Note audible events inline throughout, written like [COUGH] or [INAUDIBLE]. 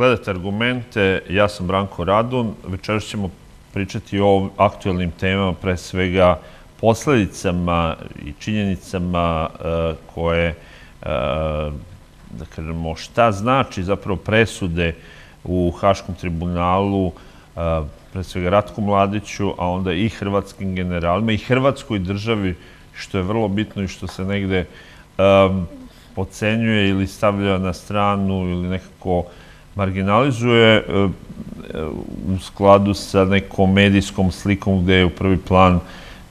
Gledate argumente, ja sam Branko Radun. Večeras ćemo pričati o aktualnim temama, pre svega posledicama i činjenicama e, koje, e, da kažemo, šta znači zapravo presude u Haškom tribunalu, e, pre svega Ratku Mladiću, a onda i hrvatskim generalima i hrvatskoj državi, što je vrlo bitno i što se negde pocenjuje ili stavlja na stranu ili nekako marginalizuje e, u skladu sa nekom medijskom slikom gde je u prvi plan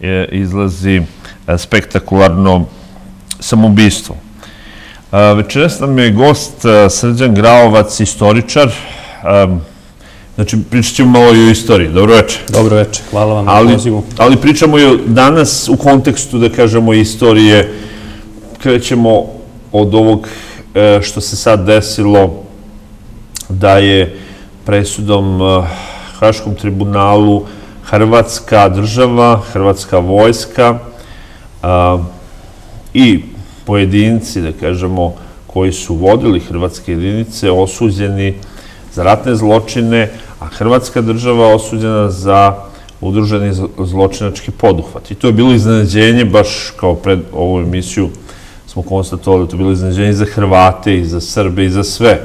e, izlazi e, spektakularno samoubistvo. Večeras nam je gost Srđan Graovac, istoričar. Znači, pričat ćemo malo i o istoriji. Dobro večer. Dobro večer, hvala vam na pozivu. Ali pričamo i danas u kontekstu, da kažemo, istorije. Krećemo od ovog što se sad desilo da je presudom eh, Haškom tribunalu Hrvatska država, Hrvatska vojska i pojedinci, da kažemo, koji su vodili hrvatske jedinice, osuđeni za ratne zločine, a Hrvatska država osuđena za udruženi zločinački poduhvat. I to je bilo iznenađenje, baš kao pred ovu emisiju smo konstatovali, to je bilo iznenađenje za Hrvate i za Srbe i za sve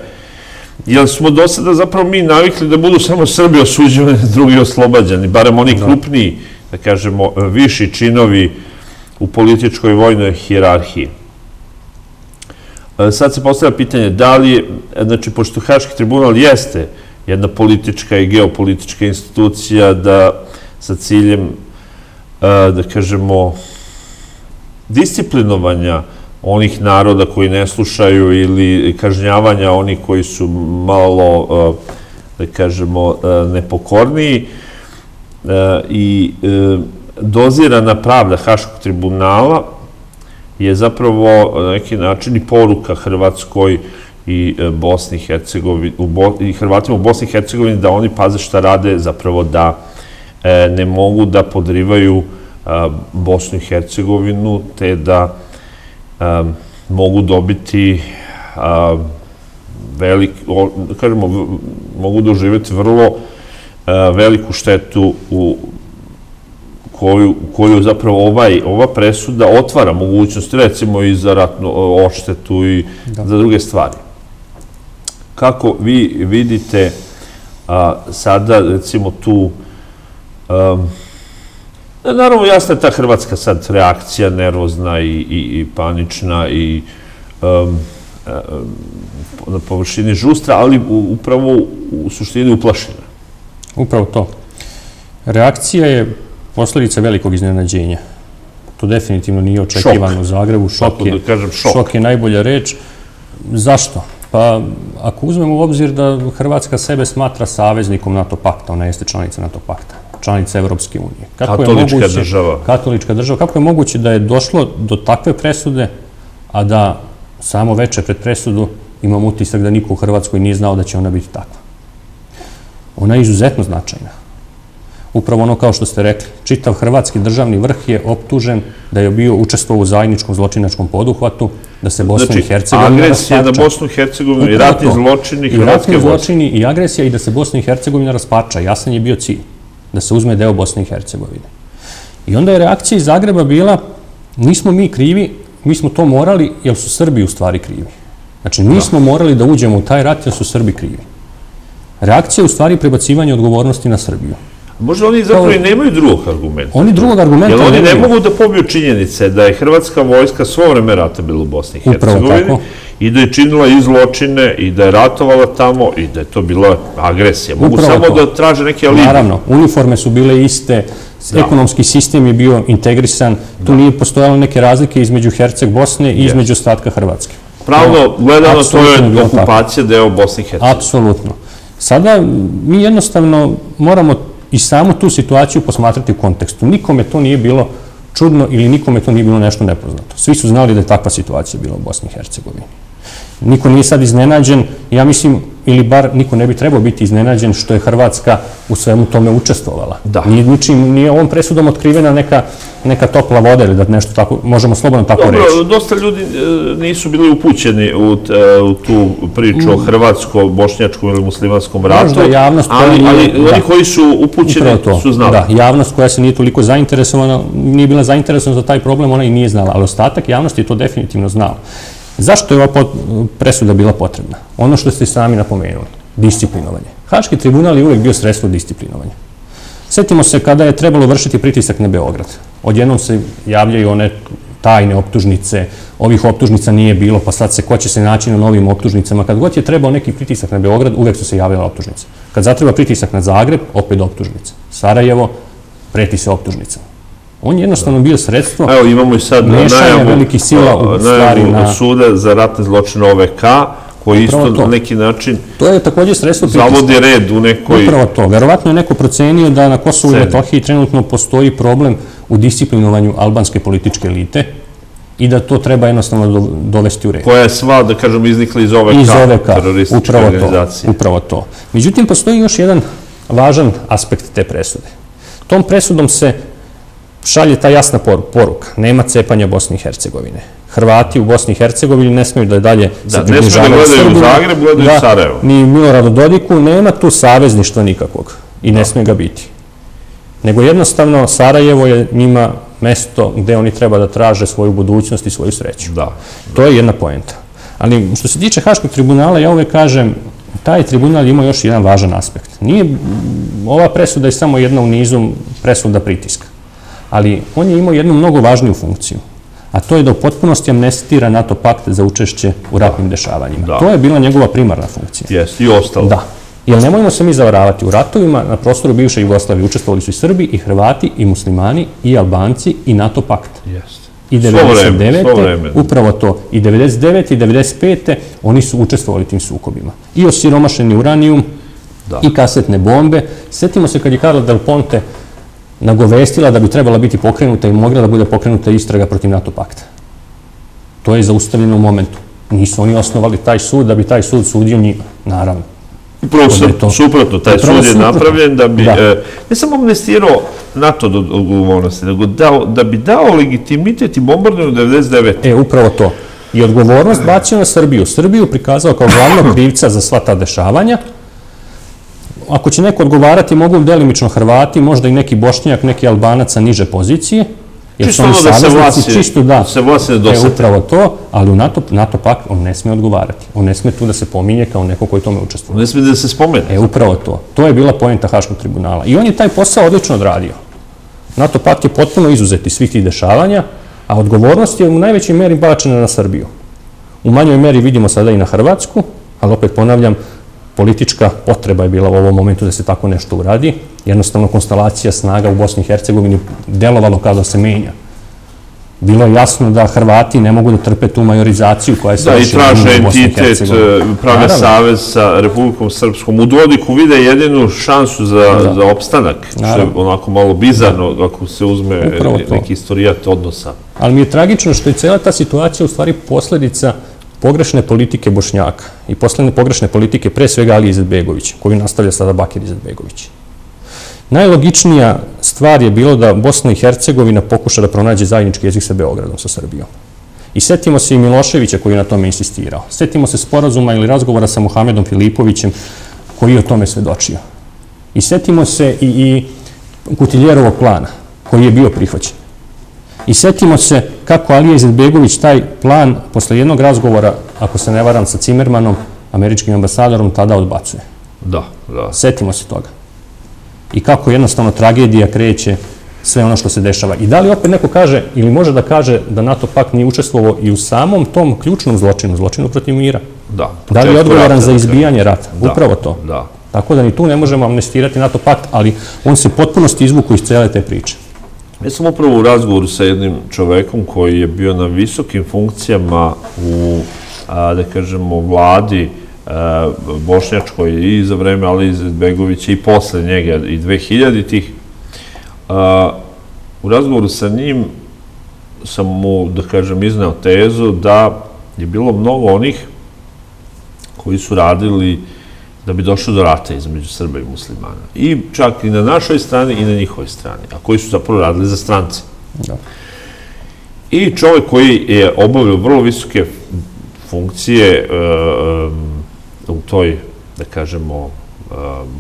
jer smo do sada zapravo mi navikli da budu samo Srbi osuđivani, [LAUGHS] drugi oslobađani, barem oni da. krupniji, da kažemo, viši činovi u političkoj vojnoj hijerarhiji. E, sad se postavlja pitanje da li je, znači, pošto Haški tribunal jeste jedna politička i geopolitička institucija da sa ciljem, e, da kažemo, disciplinovanja onih naroda koji ne slušaju ili kažnjavanja onih koji su malo, e, da kažemo, e, nepokorniji. E, i dozirana pravda Haškog tribunala je zapravo na neki način i poruka Hrvatskoj i Bosni i Hercegovini, i Hrvatima u Bosni i Hercegovini da oni paze šta rade, zapravo da ne mogu da podrivaju Bosnu i Hercegovinu, te da mogu dobiti velik, da kažemo, mogu doživjeti vrlo veliku štetu u koju, koju zapravo ovaj, ova presuda otvara mogućnost, recimo i za ratnu odštetu i da. za druge stvari. Kako vi vidite a, sada, recimo, tu um, Naravno, jasna je ta hrvatska sad reakcija, nervozna i, i, i panična i um, na površini žustra, ali upravo u suštini uplašena. Upravo to. Reakcija je posledica velikog iznenađenja. To definitivno nije očekivano u Zagrebu. Šok je, da kažem, šok. šok je najbolja reč. Zašto? Pa, ako uzmemo u obzir da Hrvatska sebe smatra saveznikom NATO pakta, ona jeste članica NATO pakta, članica Evropske unije. Kako katolička je moguće, država. Katolička država. Kako je moguće da je došlo do takve presude, a da samo veče pred presudu imam utisak da niko u Hrvatskoj nije znao da će ona biti takva. Ona je izuzetno značajna. Upravo ono kao što ste rekli, čitav hrvatski državni vrh je optužen da je bio učestvovao u zajedničkom zločinačkom poduhvatu, da se Bosna znači, i Hercegovina raspača. agresija na Bosnu i Hercegovinu i ratni zločini I ratni zločini i agresija i da se Bosna i Hercegovina raspača. Jasan je bio cilj da se uzme deo Bosne i Hercegovine. I onda je reakcija iz Zagreba bila, nismo mi krivi, mi smo to morali, jer su Srbi u stvari krivi. Znači, nismo da. morali da uđemo u taj rat, jer su Srbi krivi. Reakcija je u stvari prebacivanje odgovornosti na Srbiju. Možda oni zapravo i nemaju drugog argumenta. Oni drugog argumenta Jer oni ne mogu da pobiju činjenice da je Hrvatska vojska svo vreme rata bila u Bosni i Hercegovini i da je činila i zločine i da je ratovala tamo i da je to bila agresija. Mogu samo da traže neke alibi. Naravno, uniforme su bile iste, da. ekonomski sistem je bio integrisan, tu da. nije postojalo neke razlike između Herceg Bosne i između ostatka Hrvatske. Pravno, gledano, to je okupacija deo Bosne i Hercegovine. Apsolutno. Sada mi jednostavno moramo i samo tu situaciju posmatrati u kontekstu. Nikome to nije bilo čudno ili nikome to nije bilo nešto nepoznato. Svi su znali da je takva situacija bila u Bosni i Hercegovini. Niko nije sad iznenađen. Ja mislim, ili bar niko ne bi trebao biti iznenađen što je Hrvatska u svemu tome učestvovala. Da. Nije, ničim, nije ovom presudom otkrivena neka, neka topla voda ili da nešto tako, možemo slobodno tako Dobro, reći. dosta ljudi e, nisu bili upućeni u, e, u tu priču o hrvatsko-bošnjačkom ili muslimanskom ratu, Možda javnost koja ali, nije- ali da. oni koji su upućeni su znali. Da, javnost koja se nije toliko zainteresovana, nije bila zainteresovana za taj problem, ona i nije znala, ali ostatak javnosti je to definitivno znala. Zašto je ova presuda bila potrebna? Ono što ste sami napomenuli, disciplinovanje. Haški tribunal je uvek bio sredstvo disciplinovanja. Sjetimo se kada je trebalo vršiti pritisak na Beograd. Odjednom se javljaju one tajne optužnice, ovih optužnica nije bilo, pa sad se ko će se naći na novim optužnicama. Kad god je trebao neki pritisak na Beograd, uvek su se javljale optužnice. Kad zatreba pritisak na Zagreb, opet optužnice. Sarajevo, preti se optužnicama. On je jednostavno bio sredstvo Evo imamo i sad najavu, velikih sila u a, stvari najavu na- suda za ratne zločine OVK, koji Upravo isto to. na neki način To je takođe sredstvo zavodi red u nekoj... Upravo to. Verovatno je neko procenio da na Kosovu i. Metohiji trenutno postoji problem u disciplinovanju albanske političke elite i da to treba jednostavno do- dovesti u red. koja je sva, da kažem, iznikla iz OVK, Iz OVK, terorističke upravo to, organizacije. upravo to. Međutim, postoji još jedan važan aspekt te presude. Tom presudom se šalje ta jasna por- poruka. Nema cepanja Bosne i Hercegovine. Hrvati u Bosni i Hercegovini ne smiju da dalje Da, ne smiju da gledaju u. Zagreb, gledaju u Sarajevo. Ni Miloradu Dodiku, nema tu savezništva nikakvog i ne smije ga biti. Nego jednostavno Sarajevo je njima mesto gde oni treba da traže svoju budućnost i svoju sreću. Da. To je jedna poenta. Ali što se tiče Haškog tribunala, ja uvek kažem, taj tribunal ima još jedan važan aspekt. Nije, ova presuda je samo jedna u nizu presuda pritiska. Ali on je imao jednu mnogo važniju funkciju. A to je da u potpunosti amnestira NATO pakt za učešće u ratnim dešavanjima. Da. To je bila njegova primarna funkcija. Jeste, i ostalo. Da. Jer nemojmo se mi zavaravati, u ratovima na prostoru bivše Jugoslavije učestvovali su i Srbi, i Hrvati, i muslimani, i Albanci, i NATO pakt. Jeste. I Svo vreme, 99. svo vreme. upravo to, i 99. i 95. oni su učestvovali tim sukobima. I osiromašeni uranijum, Da. i kasetne bombe. Sjetimo se kad je Carla Del Ponte nagovestila da bi trebala biti pokrenuta i mogla da bude pokrenuta istraga protiv NATO pakta. To je zaustavljeno u momentu. Nisu oni osnovali taj sud da bi taj sud sudio njima, naravno. Upravo da to- suprotno, taj Upravo sud je suprotno. napravljen da bi, Da. e, ne samo amnestirao NATO do odgovornosti, nego dao, da bi dao legitimitet i bombardovanje 99. E, upravo to. I odgovornost bacio na Srbiju. Srbiju prikazao kao glavnog krivca za sva ta dešavanja. Ako će neko odgovarati, mogu delimično Hrvati, možda i neki Bošnjak, neki Albanac sa niže pozicije. Jer Čisto ono da se vlasi- čisto da. da se vlasi ne E, dosete. upravo to, ali u NATO, NATO pak on ne sme odgovarati. On ne sme tu da se pominje kao neko koji tome učestvuje. Ne smije da se spomene. E, upravo to. To je bila pojenta Haškog tribunala. I on je taj posao odlično odradio. NATO pakt je potpuno izuzet iz svih tih dešavanja, a odgovornost je u najvećoj meri bačena na Srbiju. U manjoj meri vidimo sada i na Hrvatsku, ali opet ponavljam, politička potreba je bila u ovom momentu da se tako nešto uradi. Jednostavno, konstelacija snaga u Bosni i Hercegovini delovalo kao da se menja. Bilo je jasno da Hrvati ne mogu da trpe tu majorizaciju koja se Da, i traže entitet, e, prave savez sa Republikom Srpskom. U Dodiku vide jedinu šansu za, za opstanak, što je onako malo bizarno ako se uzme neki istorijat odnosa. Ali mi je tragično što je cela ta situacija u stvari posledica pogrešne politike Bošnjaka i posledne pogrešne politike pre svega Ali Izetbegovića, koju nastavlja sada Bakir Izetbegović. Najlogičnija stvar je bilo da Bosna i Hercegovina pokuša da pronađe zajednički jezik sa Beogradom, sa Srbijom. I setimo se i Miloševića koji je na tome insistirao. Setimo se sporazuma ili razgovora sa Muhamedom Filipovićem koji je o tome svedočio. I setimo se i, i Kutiljerovog plana koji je bio prihvaćen. I setimo se kako Alija Izetbegović taj plan posle jednog razgovora, ako se ne varam sa Cimermanom, američkim ambasadorom, tada odbacuje. Da, da. Setimo se toga. I kako jednostavno tragedija kreće sve ono što se dešava. I da li opet neko kaže, ili može da kaže da NATO pak nije učestvovao i u samom tom ključnom zločinu, zločinu protiv mira? Da, Da li je odgovoran rata, za izbijanje rata? Da, Upravo to. Da. Tako da ni tu ne možemo amnestirati NATO pakt, ali on se potpunosti izvuku iz cele te priče. Ja sam upravo u razgovoru sa jednim čovekom koji je bio na visokim funkcijama u, a, da kažemo, vladi Bošnjačkoj i za vreme Ali Izetbegovića i posle njega i 2000-ih. A, U razgovoru sa njim sam mu, da kažem, izneo tezu da je bilo mnogo onih koji su radili da bi došlo do rata između Srba i muslimana. I čak i na našoj strani i na njihovoj strani, a koji su zapravo radili za strance. Da. I čovjek koji je obavio vrlo visoke funkcije uh, u toj, da kažemo, uh,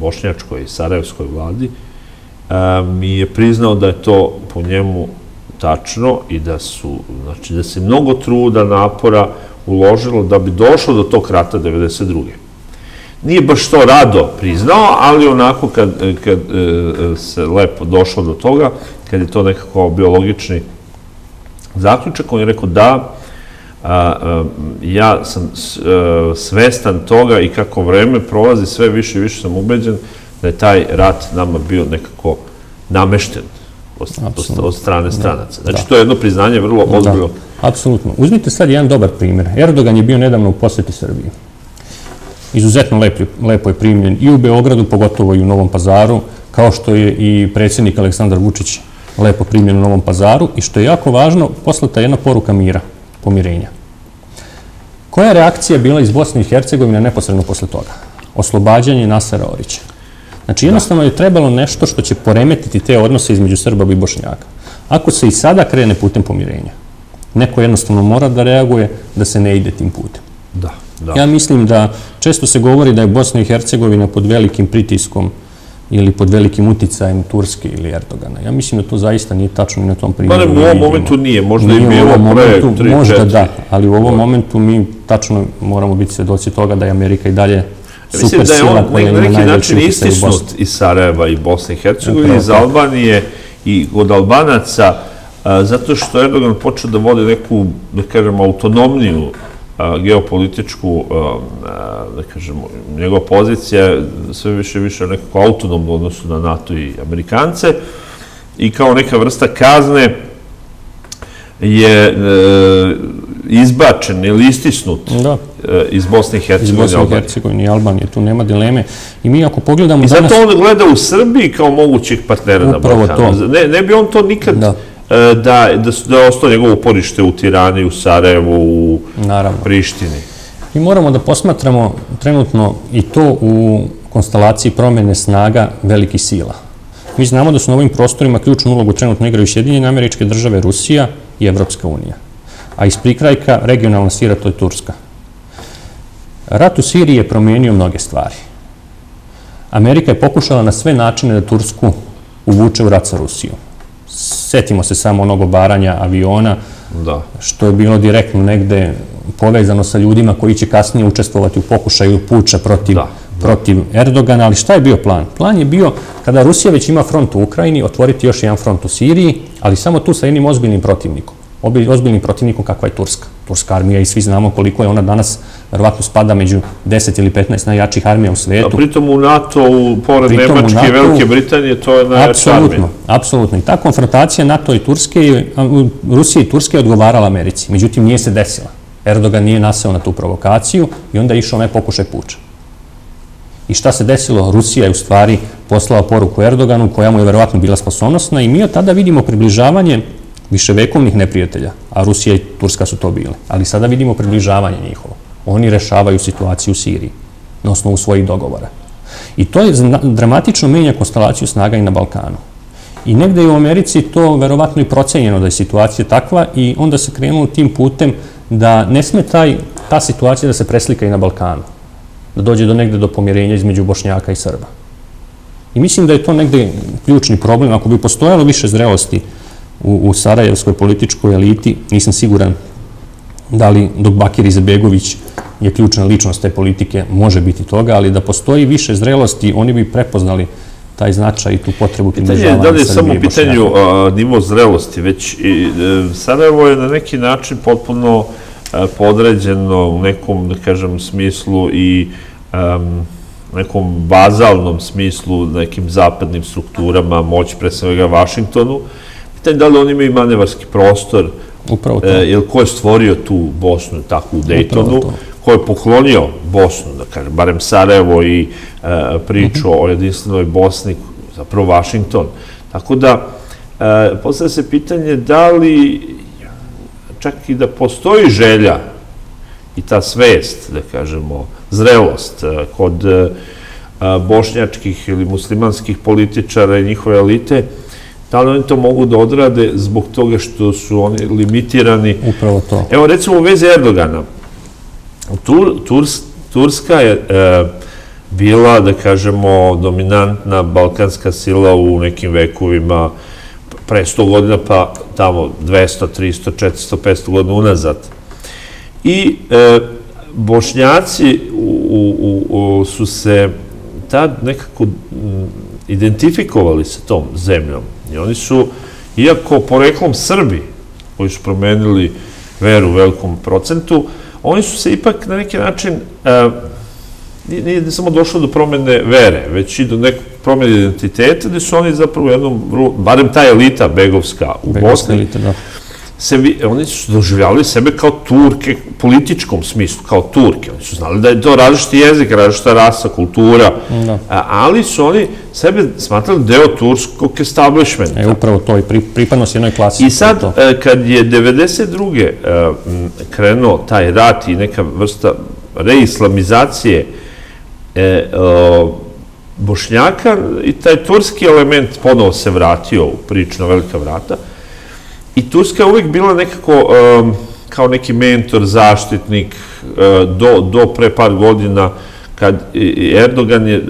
bošnjačkoj i sarajevskoj vladi, mi je priznao da je to po njemu tačno i da su, znači da se mnogo truda, napora uložilo da bi došlo do tog rata 92. Nije baš to rado priznao, ali onako kad, kad se lepo došlo do toga, kad je to nekako biologični zaključak, on je rekao da, ja sam svestan toga i kako vreme prolazi sve više i više sam ubeđen da je taj rat nama bio nekako namešten od, strane stranaca. Znači, da. to je jedno priznanje vrlo da. ozbiljno. apsolutno. Uzmite sad jedan dobar primjer. Erdogan je bio nedavno u poseti Srbiji. Izuzetno lepo je primljen i u Beogradu, pogotovo i u Novom pazaru, kao što je i predsjednik Aleksandar Vučić lepo primljen u Novom pazaru i što je jako važno, poslata jedna poruka mira, pomirenja. Koja je reakcija bila iz Bosne i Hercegovine neposredno posle toga? Oslobađanje Nasara Orića. Znači, jednostavno je trebalo nešto što će poremetiti te odnose između Srba i Bošnjaka. Ako se i sada krene putem pomirenja, neko jednostavno mora da reaguje da se ne ide tim putem. Da, da. Ja mislim da često se govori da je Bosna i Hercegovina pod velikim pritiskom ili pod velikim uticajem Turske ili Erdogana. Ja mislim da to zaista nije tačno i na tom primjeru. Pa ne, u ovom momentu nije, možda i bilo pre 3-4. Možda da, ali u ovom momentu mi tačno moramo biti svedoci toga da je Amerika i dalje. Mislim da je on na neki način istisnut iz Sarajeva i Bosne i Hercegovine, iz Albanije i od Albanaca, zato što Erdogan počeo da vode neku, da kažemo, autonomniju geopolitičku, da kažemo, njegova pozicija sve više i više nekako autonomno u odnosu na NATO i Amerikance i kao neka vrsta kazne je e, izbačen ili istisnut da. E, iz Bosne i Hercegovine. Iz Bosne i Hercegovine i Albanije, tu nema dileme. I mi ako pogledamo I danas... I zato on gleda u Srbiji kao mogućih partnera na Balkanu. Ne, ne bi on to nikad... Da. E, da, da, da ostao njegovo uporište u Tirani, u Sarajevu, u Naravno. Prištini. Mi moramo da posmatramo trenutno i to u konstelaciji promjene snaga velikih sila. Mi znamo da su na ovim prostorima ključnu ulogu trenutno igraju Sjedinjene američke države, Rusija i Evropska unija. A iz prikrajka regionalna sfera to je Turska. Rat u Siriji je promijenio mnoge stvari. Amerika je pokušala na sve načine da Tursku uvuče u rat sa Rusijom. Setimo se samo onog obaranja aviona, da. što je bilo direktno negde povezano sa ljudima koji će kasnije učestvovati u pokušaju puča protiv, da, da. protiv Erdogana, ali šta je bio plan? Plan je bio, kada Rusija već ima front u Ukrajini, otvoriti još jedan front u Siriji, ali samo tu sa jednim ozbiljnim protivnikom ozbiljnim protivnikom kakva je Turska. Turska armija i svi znamo koliko je ona danas, verovatno spada među 10 ili 15 najjačih armija u svetu. A pritom u NATO, pored Nemačke i Velike Britanije, to je najjača armija. Apsolutno, apsolutno. I ta konfrontacija NATO i Turske, Rusije i Turske je odgovarala Americi. Međutim, nije se desila. Erdogan nije naseo na tu provokaciju i onda je išao onaj pokušaj puča. I šta se desilo? Rusija je u stvari poslala poruku Erdoganu, koja mu je verovatno bila spasonosna i mi od tada vidimo približavanje viševekovnih neprijatelja, a Rusija i Turska su to bile. Ali sada vidimo približavanje njihovo. Oni rešavaju situaciju u Siriji na osnovu svojih dogovora. I to je dramatično menja konstelaciju snaga i na Balkanu. I negde je u Americi to verovatno i procenjeno da je situacija takva i onda se krenulo tim putem da ne sme taj, ta situacija da se preslika i na Balkanu. Da dođe do negde do pomjerenja između Bošnjaka i Srba. I mislim da je to negde ključni problem. Ako bi postojalo više zrelosti u, u Sarajevskoj političkoj eliti, nisam siguran da li dok Bakir Izebegović je ključna ličnost te politike, može biti toga, ali da postoji više zrelosti, oni bi prepoznali taj značaj i tu potrebu približavanja Srbije. Da li je samo pitanju nivo zrelosti, već i, e, Sarajevo je na neki način potpuno podređeno u nekom, da kažem, smislu i nekom bazalnom smislu, nekim zapadnim strukturama, moć pre svega Vašingtonu, pitanje da li oni imaju manevarski prostor, Upravo to. E, ko je stvorio tu Bosnu tako u Dejtonu, ko je poklonio Bosnu, da kažem, barem Sarajevo i e, priču mhm. o jedinstvenoj Bosni, zapravo Vašington. Tako da, e, postavlja se pitanje da li čak i da postoji želja i ta svest, da kažemo, zrelost kod bošnjačkih ili muslimanskih političara i njihove elite, da li oni to mogu da odrade zbog toga što su oni limitirani? Upravo to. Evo, recimo u vezi Erdogana. Tur, Turs, Turska je e, bila, da kažemo, dominantna balkanska sila u nekim vekovima pre 100 godina, pa tamo 200, 300, 400, 500 godina unazad. I e, bošnjaci u, u, u, su se tad nekako identifikovali sa tom zemljom. I oni su, iako poreklom Srbi, koji su promenili veru u velikom procentu, oni su se ipak na neki način, e, nije samo došlo do promene vere, već i do nekog promene identiteta, gde su oni zapravo jednom, barem ta elita begovska u Bosni, elita, da se, oni su doživljavali sebe kao Turke, u političkom smislu, kao Turke. Oni su znali da je to različiti jezik, različita rasa, kultura, da. ali su oni sebe smatrali deo turskog establishmenta. E, upravo to, i pri, pripadnost jednoj klasi. I sad, to. E, kad je 92. E, krenuo taj rat i neka vrsta reislamizacije e, o, Bošnjaka i taj turski element ponovo se vratio u priču Velika vrata, I Turska je uvijek bila nekako kao neki mentor, zaštitnik uh, do, do pre par godina kad Erdogan je uh,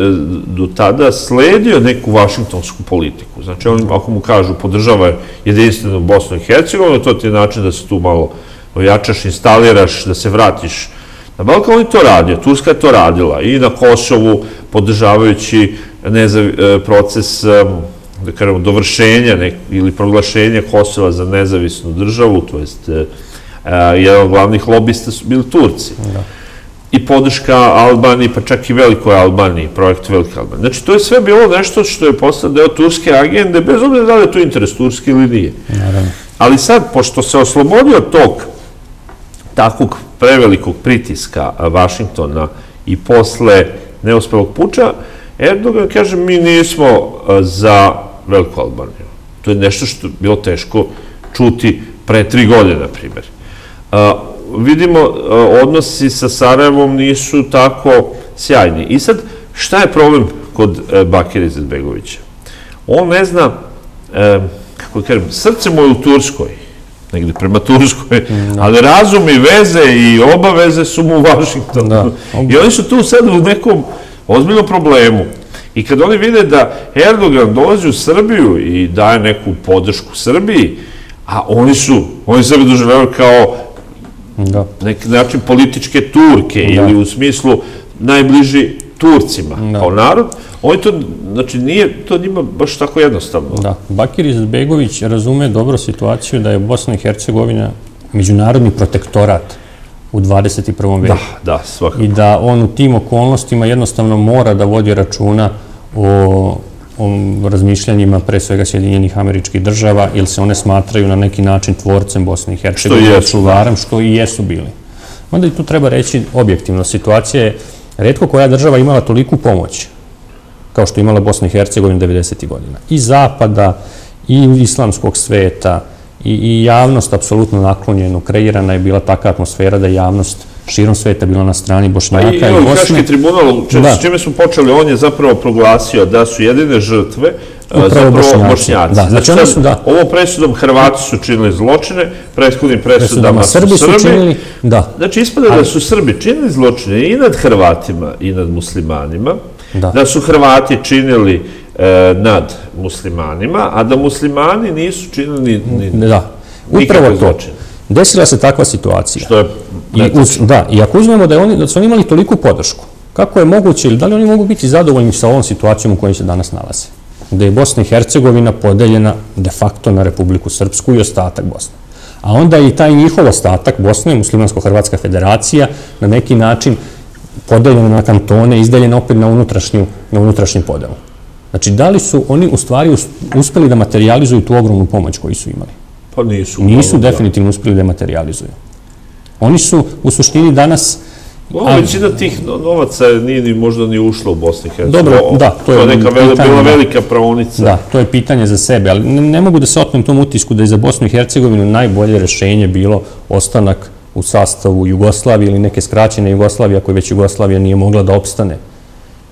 do tada sledio neku vašingtonsku politiku. Znači, on, ako mu kažu podržava jedinstvenu Bosnu i Hercegovinu, to ti je način da se tu malo ojačaš, instaliraš, da se vratiš na Balkan. Je to radio, Turska je to radila i na Kosovu, podržavajući uh, proces da kažemo, dovršenja nek, ili proglašenja Kosova za nezavisnu državu, to jest e, jedan od glavnih lobista su bili Turci. Da. I podrška Albaniji, pa čak i velikoj Albaniji, projekt Velike Albanije. Znači, to je sve bilo nešto što je postao deo turske agende, bez obzira da li je to interes Turske ili nije. Naravno. Ali sad, pošto se oslobodio tog takvog prevelikog pritiska Vašingtona i posle neuspelog puča, Erdogan kaže, mi nismo e, za Veliku Albaniju. To je nešto što je bilo teško čuti pre tri godine, na primjer. vidimo, odnosi sa Sarajevom nisu tako sjajni. I sad, šta je problem kod e, Bakira Izetbegovića? On ne zna, e, kako da kažem, srce mu je u Turskoj, negde prema Turskoj, mm, da. ali razum i veze i obaveze su mu u Vašingtonu. Da. I oni su tu sad u nekom ozbiljnom problemu. I kad oni vide da Erdogan dolazi u Srbiju i daje neku podršku Srbiji, a oni su, oni sebe doživljavaju kao da. neki način političke Turke da. ili u smislu najbliži Turcima da. kao narod, oni to, znači nije to njima baš tako jednostavno. Da, Bakir Izbegović razume dobro situaciju da je Bosna i Hercegovina međunarodni protektorat u 21. veku. Da, da, svakako. I da on u tim okolnostima jednostavno mora da vodi računa o, o razmišljanjima pre svega Sjedinjenih američkih država, ili se one smatraju na neki način tvorcem Bosne i Hercegovine, čuvaram, što i jesu bili. Onda i tu treba reći objektivno, situacija je redko koja država imala toliku pomoć kao što imala Bosna i Hercegovina 90. godina. I Zapada, i islamskog sveta, i, i javnost apsolutno naklonjeno, kreirana je bila takva atmosfera da javnost širom sveta bila na strani Bošnjaka i, i Bosne. Haški tribunal, če, da. s čime smo počeli, on je zapravo proglasio da su jedine žrtve Upravo zapravo bošnjaci. bošnjaci. Da, znači, znači su, da. Ovo presudom Hrvati su činili zločine, prethodnim presudama su Srbi. Su činili, da. Znači, ispada da su Srbi činili zločine i nad Hrvatima i nad muslimanima, da, da su Hrvati činili e, nad muslimanima, a da muslimani nisu činili ni, ni, da. Upravo to. Zločine. Desila se takva situacija. Što je... I, uz, da, i ako uzmemo da, je oni, da su oni imali toliku podršku, kako je moguće ili da li oni mogu biti zadovoljni sa ovom situacijom u kojoj se danas nalaze? Gde je Bosna i Hercegovina podeljena de facto na Republiku Srpsku i ostatak Bosne. A onda i taj njihov ostatak Bosne, Muslimansko-Hrvatska federacija, na neki način podeljena na kantone, izdeljena opet na unutrašnju, na unutrašnju podelu. Znači, da li su oni u stvari uspeli da materializuju tu ogromnu pomoć koju su imali? Pa nisu. Nisu da. definitivno uspeli da materializuju. Oni su u suštini danas... No, većina tih novaca nije ni možda ni ušla u Bosni i Dobro, da, to je, to je neka bila da. velika pravonica. Da, to je pitanje za sebe, ali ne, ne mogu da se otmem tom utisku da je za Bosnu i Hercegovinu najbolje rešenje bilo ostanak u sastavu Jugoslavije ili neke skraćene Jugoslavije, ako je već Jugoslavija nije mogla da opstane.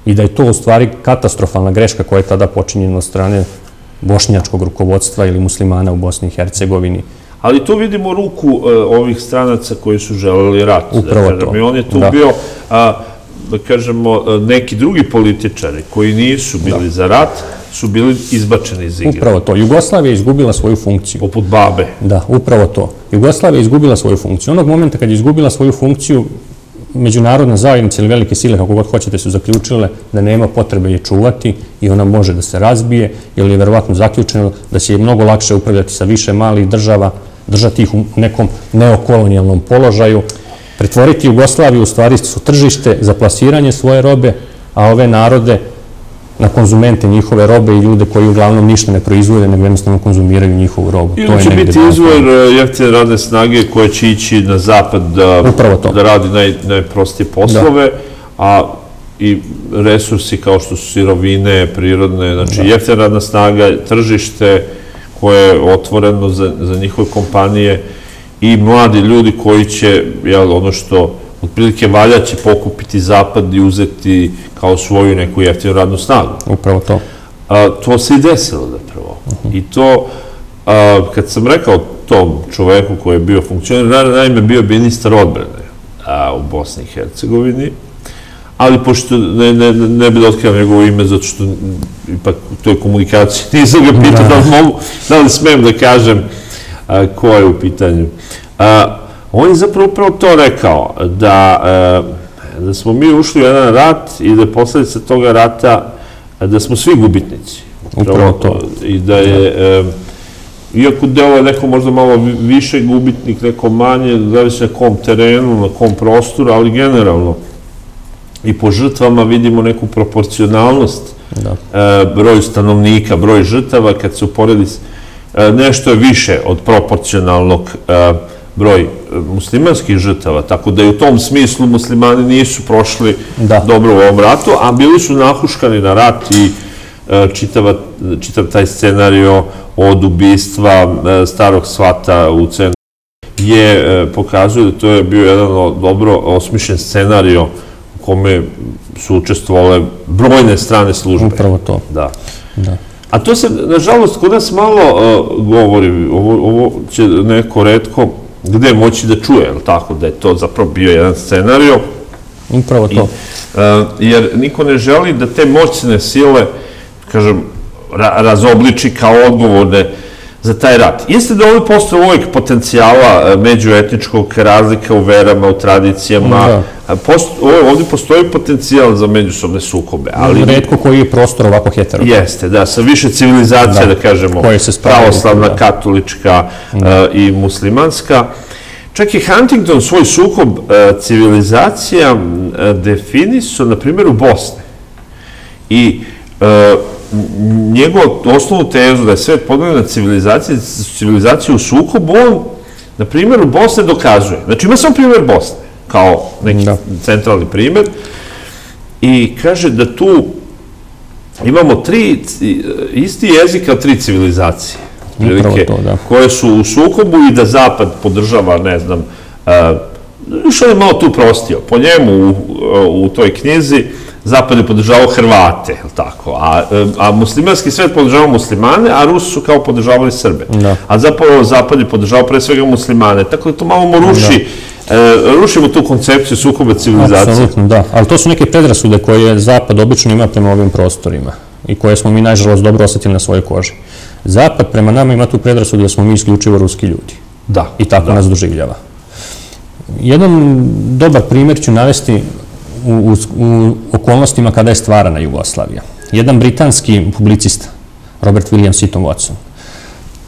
I da je to u stvari katastrofalna greška koja je tada počinjena od strane bošnjačkog rukovodstva ili muslimana u Bosni i Hercegovini. Ali tu vidimo ruku uh, ovih stranaca koji su želeli rat. Upravo da to. I on je tu Da. bio, da kažemo, a, neki drugi političari koji nisu bili za rat, su bili izbačeni iz igre. Upravo to. Jugoslavija je izgubila svoju funkciju. Poput babe. Da, upravo to. Jugoslavija je izgubila svoju funkciju. Onog momenta kad je izgubila svoju funkciju, međunarodna zajednica ili velike sile, kako god hoćete, su zaključile da nema potrebe je čuvati i ona može da se razbije, jer je verovatno zaključeno da će je mnogo lakše upravljati sa više malih država, držati ih u nekom neokolonijalnom položaju, pretvoriti Jugoslaviju u stvari su tržište za plasiranje svoje robe, a ove narode na konzumente njihove robe i ljude koji uglavnom ništa ne proizvode, nego jednostavno konzumiraju njihovu robu. Ili će biti izvor e, jeftine radne snage koja će ići na zapad da, da radi naj, najprostije poslove, a i resursi kao što su sirovine, prirodne, znači jeftina radna snaga, tržište koje je otvoreno za, za njihove kompanije i mladi ljudi koji će, jel, ono što otprilike valja će pokupiti zapad i uzeti kao svoju neku jeftinu radnu snagu. Upravo to. A, to se i desilo zapravo. I to, a, kad sam rekao tom čoveku koji je bio funkcioner, na- naime bio ministar odbrane a, u Bosni i Hercegovini, ali pošto ne, ne, ne bi da otkrivam njegovo ime, zato što ipak u toj komunikaciji [LAUGHS] nisam ga pitao da, li mogu, da li smem da kažem a, ko je u pitanju. A, on je zapravo upravo to rekao, da, a, da smo mi ušli u jedan rat i da je posledica toga rata da smo svi gubitnici. Upravo to. I da je, e, iako delo je neko možda malo vi- više gubitnik, neko manje, zavisi na kom terenu, na kom prostoru, ali generalno i po žrtvama vidimo neku proporcionalnost Da. e, broju stanovnika, broj žrtava, kad se uporedi e, nešto je više od proporcionalnog e, broj e, muslimanskih žrtava, tako da i u tom smislu muslimani nisu prošli Da. dobro u ovom ratu, a bili su nahuškani na rat i e, čitava, čitav taj scenario od ubistva e, starog svata u centru je pokazuje da to je bio jedan dobro osmišljen scenario u kome su učestvovale brojne strane službe. Upravo to. Da. Da. A to se, nažalost, kod nas malo uh, govori, ovo, ovo će neko redko gde moći da čuje, je li tako, da je to zapravo bio jedan scenario, Upravo to. uh, jer niko ne želi da te moćne sile, kažem, ra razobliči kao odgovorne za taj rat. Jeste da ovdje postoje uvijek potencijala uh, međuetničkog razlika u verama, u tradicijama, Da. Post, ovdje postoji potencijal za međusobne sukobe, ali Redko koji je prostor ovako hetero. Jeste, da, sa više civilizacija, da, Da, kažemo, koje se spajaju, pravoslavna, da. katolička e, i muslimanska. Čak i Huntington svoj sukob e, civilizacija m, e, definisao, na primjer, u Bosni. I e, njegovu osnovnu tezu da je svet podeljeno na civilizacije, civilizaciju u sukobu, on, na primjer, u Bosne dokazuje. Znači, ima samo primjer Bosne, kao neki Da. centralni primjer, i kaže da tu imamo tri, isti jezik, ali tri civilizacije. To, da. Koje su u sukobu i da Zapad podržava, ne znam, uh, što je malo tu prostio. Po njemu u, u toj knjizi Zapad je podržavao Hrvate, je tako? A, a muslimanski svet podržavao muslimane, a Rusi su kao podržavali Srbe. Da. A zapravo Zapad je podržavao pre svega muslimane. Tako da to malo mu ruši, e, rušimo tu koncepciju sukoba civilizacije. Apsolutno, da. Ali to su neke predrasude koje Zapad obično ima prema ovim prostorima i koje smo mi, nažalost, dobro osetili na svojoj koži. Zapad prema nama ima tu predrasudu da smo mi isključivo ruski ljudi Da. i tako nas doživljava. Jedan dobar primjer ću navesti u, okolnostima kada je stvarana Jugoslavija. Jedan britanski publicista, Robert William Seaton Watson,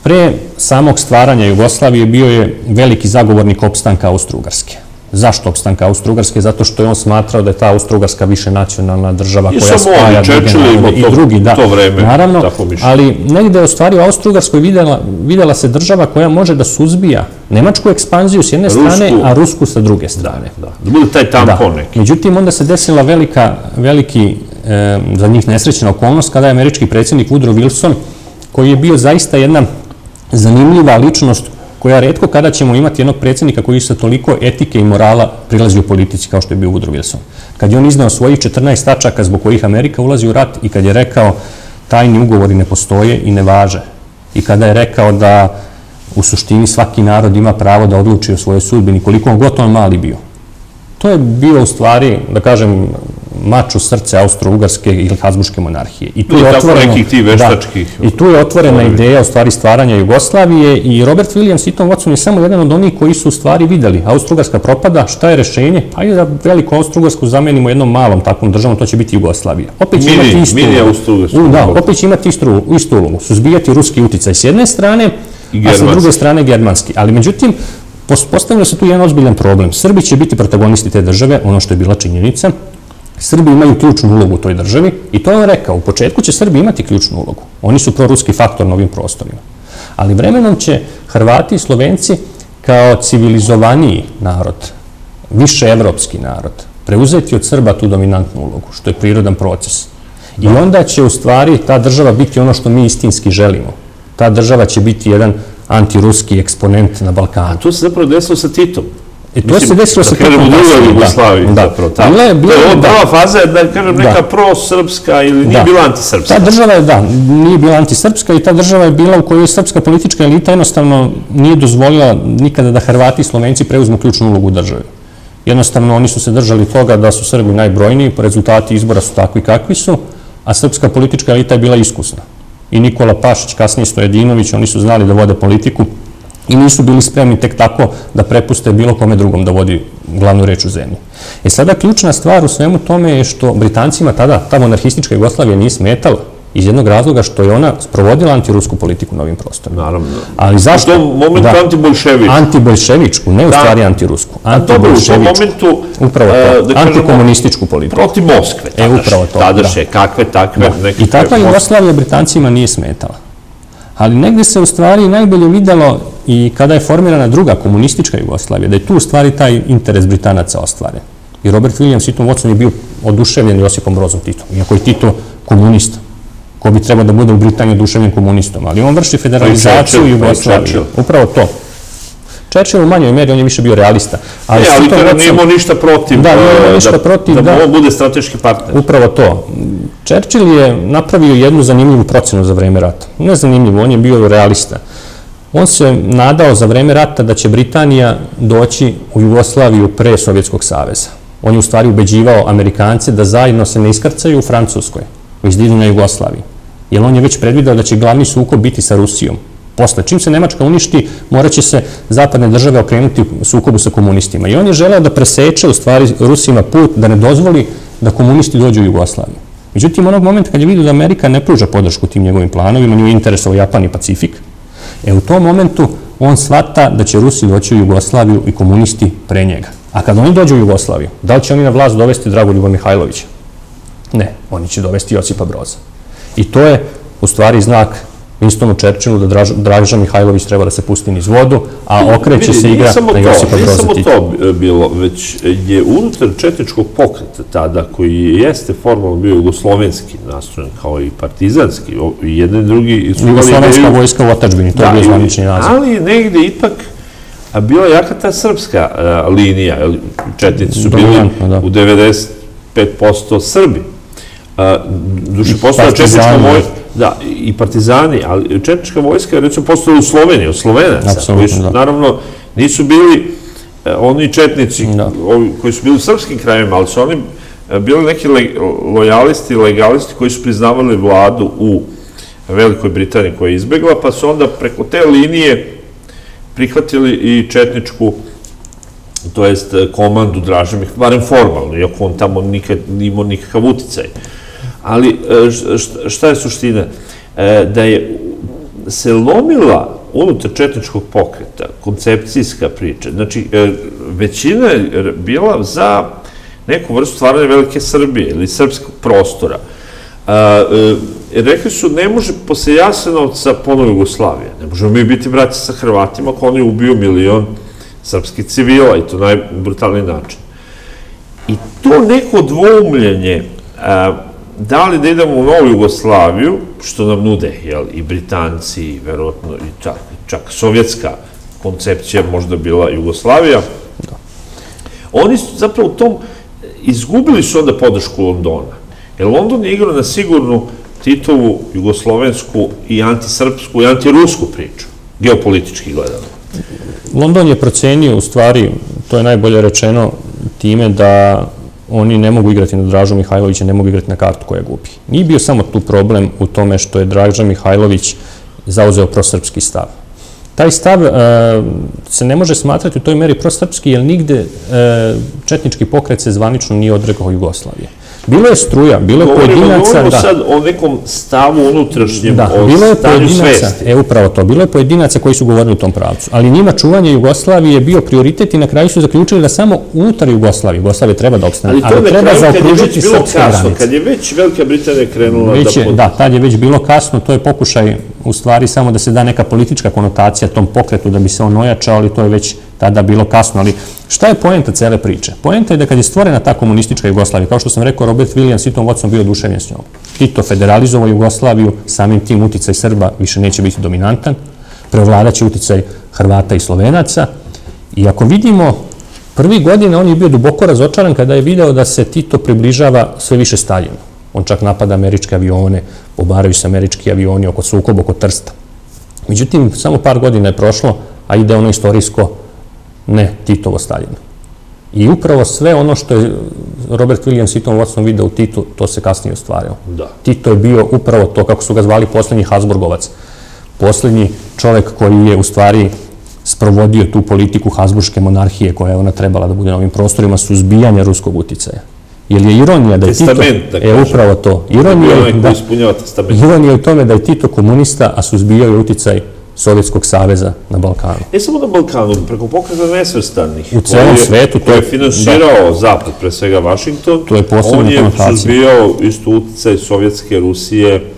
pre samog stvaranja Jugoslavije bio je veliki zagovornik opstanka Austro-Ugarske. Zašto opstanka Austro-Ugarske? Zato što je on smatrao da je ta Austro-Ugarska više nacionalna država I koja spaja druge narode i drugi, da. to vreme, Naravno, ali negde je u stvari u Austro-Ugarskoj videla, videla se država koja može da suzbija nemačku ekspanziju s jedne strane, a rusku sa druge strane. Da, da bude taj tampon neki. Međutim, onda se desila velika, veliki, e, za njih nesrećna okolnost, kada je američki predsjednik Woodrow Wilson, koji je bio zaista jedna zanimljiva ličnost koja redko kada ćemo imati jednog predsjednika koji sa toliko etike i morala prilazi u politici kao što je bio Woodrow Wilson. Kad je on iznao svojih 14 tačaka zbog kojih Amerika ulazi u rat i kad je rekao tajni ugovori ne postoje i ne važe. I kada je rekao da u suštini svaki narod ima pravo da odluči o svojoj sudbini, koliko on god on mali bio. To je bio u stvari, da kažem, mač u srce Austro-Ugarske ili Hazbuške monarhije. I tu je otvoreno, nekih ti veštačkih. Da, I tu je otvorena ideja u stvari stvaranja Jugoslavije i Robert Williams i Tom Watson je samo jedan od onih koji su u stvari videli. Austro-Ugarska propada, šta je rešenje? Pa je da veliku Austro-Ugarsku zamenimo jednom malom takvom državom, to će biti Jugoslavija. Opet će mini, imati istu mini Austro-Ugarsku. Da, opet će imati istu, istu ulogu. Suzbijati ruski uticaj s jedne strane, a sa druge strane germanski. Ali međutim, postavlja se tu jedan ozbiljan problem. Srbi će biti protagonisti te države, ono što je bila činjenica, Srbi imaju ključnu ulogu u toj državi i to je on rekao. U početku će Srbi imati ključnu ulogu. Oni su proruski faktor na ovim prostorima. Ali vremenom će Hrvati i Slovenci kao civilizovaniji narod, više evropski narod, preuzeti od Srba tu dominantnu ulogu, što je prirodan proces. I onda će u stvari ta država biti ono što mi istinski želimo. Ta država će biti jedan antiruski eksponent na Balkanu. A to se zapravo desilo sa Titom. I to se desilo sa kažem, u drugoj Jugoslaviji, da, zapravo. Ta, bila je, bila, je prva faza, da kažem, neka da. prosrpska ili nije da. bila antisrpska. Ta država je, da, nije bila antisrpska i ta država je bila u kojoj srpska politička elita jednostavno nije dozvolila nikada da Hrvati i Slovenci preuzmu ključnu ulogu u državi. Jednostavno, oni su se držali toga da su Srbi najbrojniji, rezultati izbora su takvi kakvi su, a srpska politička elita je bila iskusna. I Nikola Pašić, kasnije Stojedinović, oni su znali da vode politiku i nisu bili spremni tek tako da prepuste bilo kome drugom da vodi glavnu reč u zemlji. E sada ključna stvar u svemu tome je što Britancima tada ta monarhistička Jugoslavija nije smetala iz jednog razloga što je ona sprovodila antirusku politiku na ovim prostorima. Naravno. Ali zašto? U tom momentu da, antibolševičku. Antibolševičku, ne u da. stvari antirusku. Antibolševičku. U tom momentu, upravo to, uh, da antikomunističku politiku. Protiv Moskve, tadaše. E, upravo to. Tadaše, da. kakve takve. Da. I takva Jugoslavija Britancima nije smetala. Ali negde se u stvari najbolje videlo i kada je formirana druga komunistička Jugoslavija, da je tu u stvari taj interes Britanaca ostvaren. I Robert Williams i Tom Watson je bio oduševljen Josipom Brozom Titom, iako je Tito komunista ko bi trebao da bude u Britaniji oduševljen komunistom, ali on vrši federalizaciju pa Jugoslavije. Upravo to. Churchill u manjoj meri, on je više bio realista. Ali, ne, ali kada nije imao ništa protiv, da, nije imao ništa da, protiv, da, da, da bude strateški partner. Upravo to. Churchill je napravio jednu zanimljivu procenu za vreme rata. Ne zanimljivu, on je bio realista. On se nadao za vreme rata da će Britanija doći u Jugoslaviju pre Sovjetskog saveza. On je u stvari ubeđivao Amerikance da zajedno se ne iskrcaju u Francuskoj, da idu na Jugoslaviju. Jer on je već predvidao da će glavni sukob biti sa Rusijom. Posle, čim se Nemačka uništi, morat će se zapadne države okrenuti u sukobu sa komunistima. I on je želeo da preseče u stvari Rusima put, da ne dozvoli da komunisti dođu u Jugoslaviju. Međutim, onog momenta kad je vidio da Amerika ne pruža podršku tim njegovim planovima, nju interesao Japan i Pacifik, e u tom momentu on shvata da će Rusi doći u Jugoslaviju i komunisti pre njega. A kad oni dođu u Jugoslaviju, da li će oni na vlast dovesti Dragoljuba Mihajlovića? Ne, oni će dovesti Josipa Broza. I to je u stvari znak Winstonu Churchillu da Draža Mihajlović treba da se pusti niz vodu, a okreće se igra na Josipa Broza Tita. Nije samo to bilo, već je unutar četničkog pokreta tada, koji jeste formalno bio jugoslovenski nastrojen, kao i partizanski, i jedan i drugi... Jugoslovenska vojska u Otačbini, to je bio zvanični naziv. Ali negde ipak a bila jaka ta srpska linija, četnici su bili da. u 95% Srbi. duše postala četnička vojska, da, i partizani, ali četnička vojska je recimo postala u Sloveniji, od Slovenaca, koji su, da. naravno, nisu bili e, oni četnici da. koji su bili u srpskim krajima, ali su oni e, bili neki lojalisti, legalisti koji su priznavali vladu u Velikoj Britaniji koja je izbegla, pa su onda preko te linije prihvatili i četničku to jest komandu Dražemih, barem formalno, iako on tamo nikad nimao nikakav uticaj. Ali e, šta je suština? E, da je se lomila unutar četničkog pokreta, koncepcijska priča. Znači, e, većina je bila za neku vrstu stvaranja Velike Srbije ili srpskog prostora. rekli su, ne može posle Jasenovca ponovo Jugoslavija. Ne možemo mi biti braći sa Hrvatima ako oni ubiju milion srpskih civila i to najbrutalniji način. I to neko dvoumljenje da li da idemo u novu Jugoslaviju, što nam nude jel, i Britanci, verovatno i čak, čak sovjetska koncepcija možda bila Jugoslavija. Oni su zapravo u tom, izgubili su onda podršku Londona. Jer London je igrao na sigurnu Titovu, jugoslovensku i antisrpsku i antirusku priču, geopolitički gledano. London je procenio, u stvari, to je najbolje rečeno, time da oni ne mogu igrati na Dražu Mihajlovića, ne mogu igrati na kartu koja gubi. Nije bio samo tu problem u tome što je Draža Mihajlović zauzeo prosrpski stav. Taj stav e, se ne može smatrati u toj meri prosrpski, jer nigde e, četnički pokret se zvanično nije odrekao Jugoslavije. Bilo je struja, bilo je pojedinaca... Govorimo sad o nekom stavu unutrašnjem, da, o bilo je stanju pojedinaca, svesti. E, upravo to. Bilo je pojedinaca koji su govorili u tom pravcu. Ali njima čuvanje Jugoslavije je bio prioritet i na kraju su zaključili da samo unutar Jugoslavije, Jugoslavije treba da opstane, Ali to ali, na treba zaokružiti srpske granice. kad je već Velika Britanija krenula Već da... je, pod- da, tad je već bilo kasno, to je pokušaj u stvari samo da se da neka politička konotacija tom pokretu da bi se on ojačao, ali to je već tada bilo kasno. Ali šta je poenta cele priče? Poenta je da kad je stvorena ta komunistička Jugoslavija, kao što sam rekao, Robert Williams i Tom Watson bio oduševljen s njom. Tito federalizovao Jugoslaviju, samim tim uticaj Srba više neće biti dominantan, prevladaće uticaj Hrvata i Slovenaca. I ako vidimo, prvi godina on je bio duboko razočaran kada je video da se Tito približava sve više Staljinu. On čak napada američke avione, obaraju se američki avioni oko sukoba, oko Trsta. Međutim, samo par godina je prošlo, a ide ono istorijsko ne Titovo Staljino. I upravo sve ono što je Robert Williams i Tom Watson video u Titu, to se kasnije ostvarilo. Da. Tito je bio upravo to, kako su ga zvali, poslednji Habsburgovac. Poslednji čovek koji je u stvari sprovodio tu politiku Habsburgske monarhije koja je ona trebala da bude na ovim prostorima suzbijanja ruskog uticaja. Jer je ironija da je Tito... Testament, da E, kažem. upravo to. Ironija, da, ispunjava testament. ironija je u tome da je Tito komunista, a suzbijao je uticaj Sovjetskog saveza na Balkanu. Ne samo na Balkanu, preko pokreta nesvrstanih. U celom je- svetu, to je finansirao Zapad, pre svega Washington. To je posebna On je suzbijao isto uticaj Sovjetske Rusije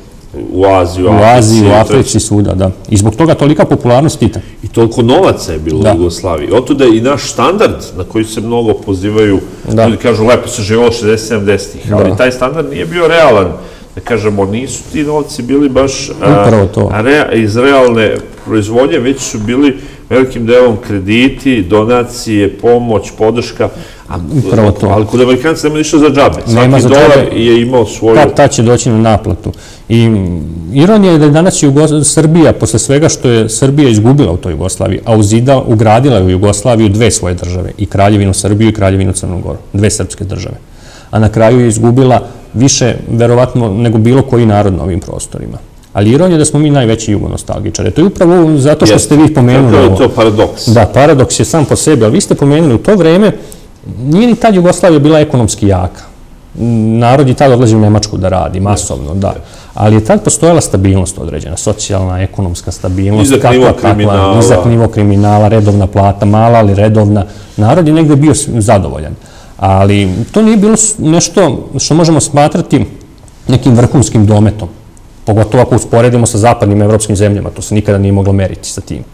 u Aziju, U Aziji, u Africi, svuda, da. I zbog toga tolika popularnost Tita. I toliko novaca je bilo Da. u Jugoslaviji. Da je i naš standard na koji se mnogo pozivaju, Da. ljudi kažu lepo se živalo 60-70-ih, ali Da. taj standard nije bio realan. Da kažemo, nisu ti novci bili baš a, rea- iz realne proizvodnje, već su bili velikim delom krediti, donacije, pomoć, podrška, a, Upravo to. ali kod Amerikanca nema ništa za džabe. Nema Svaki za dolar je imao svoju... Ta će doći na naplatu. I ironija je da je danas Srbija, posle svega što je Srbija izgubila u toj Jugoslaviji, a uzida, ugradila je u Jugoslaviju dve svoje države, i Kraljevinu Srbiju i Kraljevinu Crnu Goru, dve srpske države. A na kraju je izgubila više, verovatno, nego bilo koji narod na ovim prostorima. Ali ironija je da smo mi najveći jugonostalgičari. To je upravo zato što Jeste. ste vi pomenuli Kako je to paradoks? Da, paradoks je sam po sebi, ali vi ste pomenuli u to vreme, nije ni tad Jugoslavija bila ekonomski jaka. Narod je tad odlazio u Nemačku da radi, masovno, da. Ali je tad postojala stabilnost određena, socijalna, ekonomska stabilnost. Nizak nivo kriminala. Nizak nivo kriminala, redovna plata, mala, ali redovna. Narod je negde bio zadovoljan. Ali to nije bilo nešto što možemo smatrati nekim vrhunskim dometom. Pogotovo ako usporedimo sa zapadnim evropskim zemljama, to se nikada nije moglo meriti sa tim.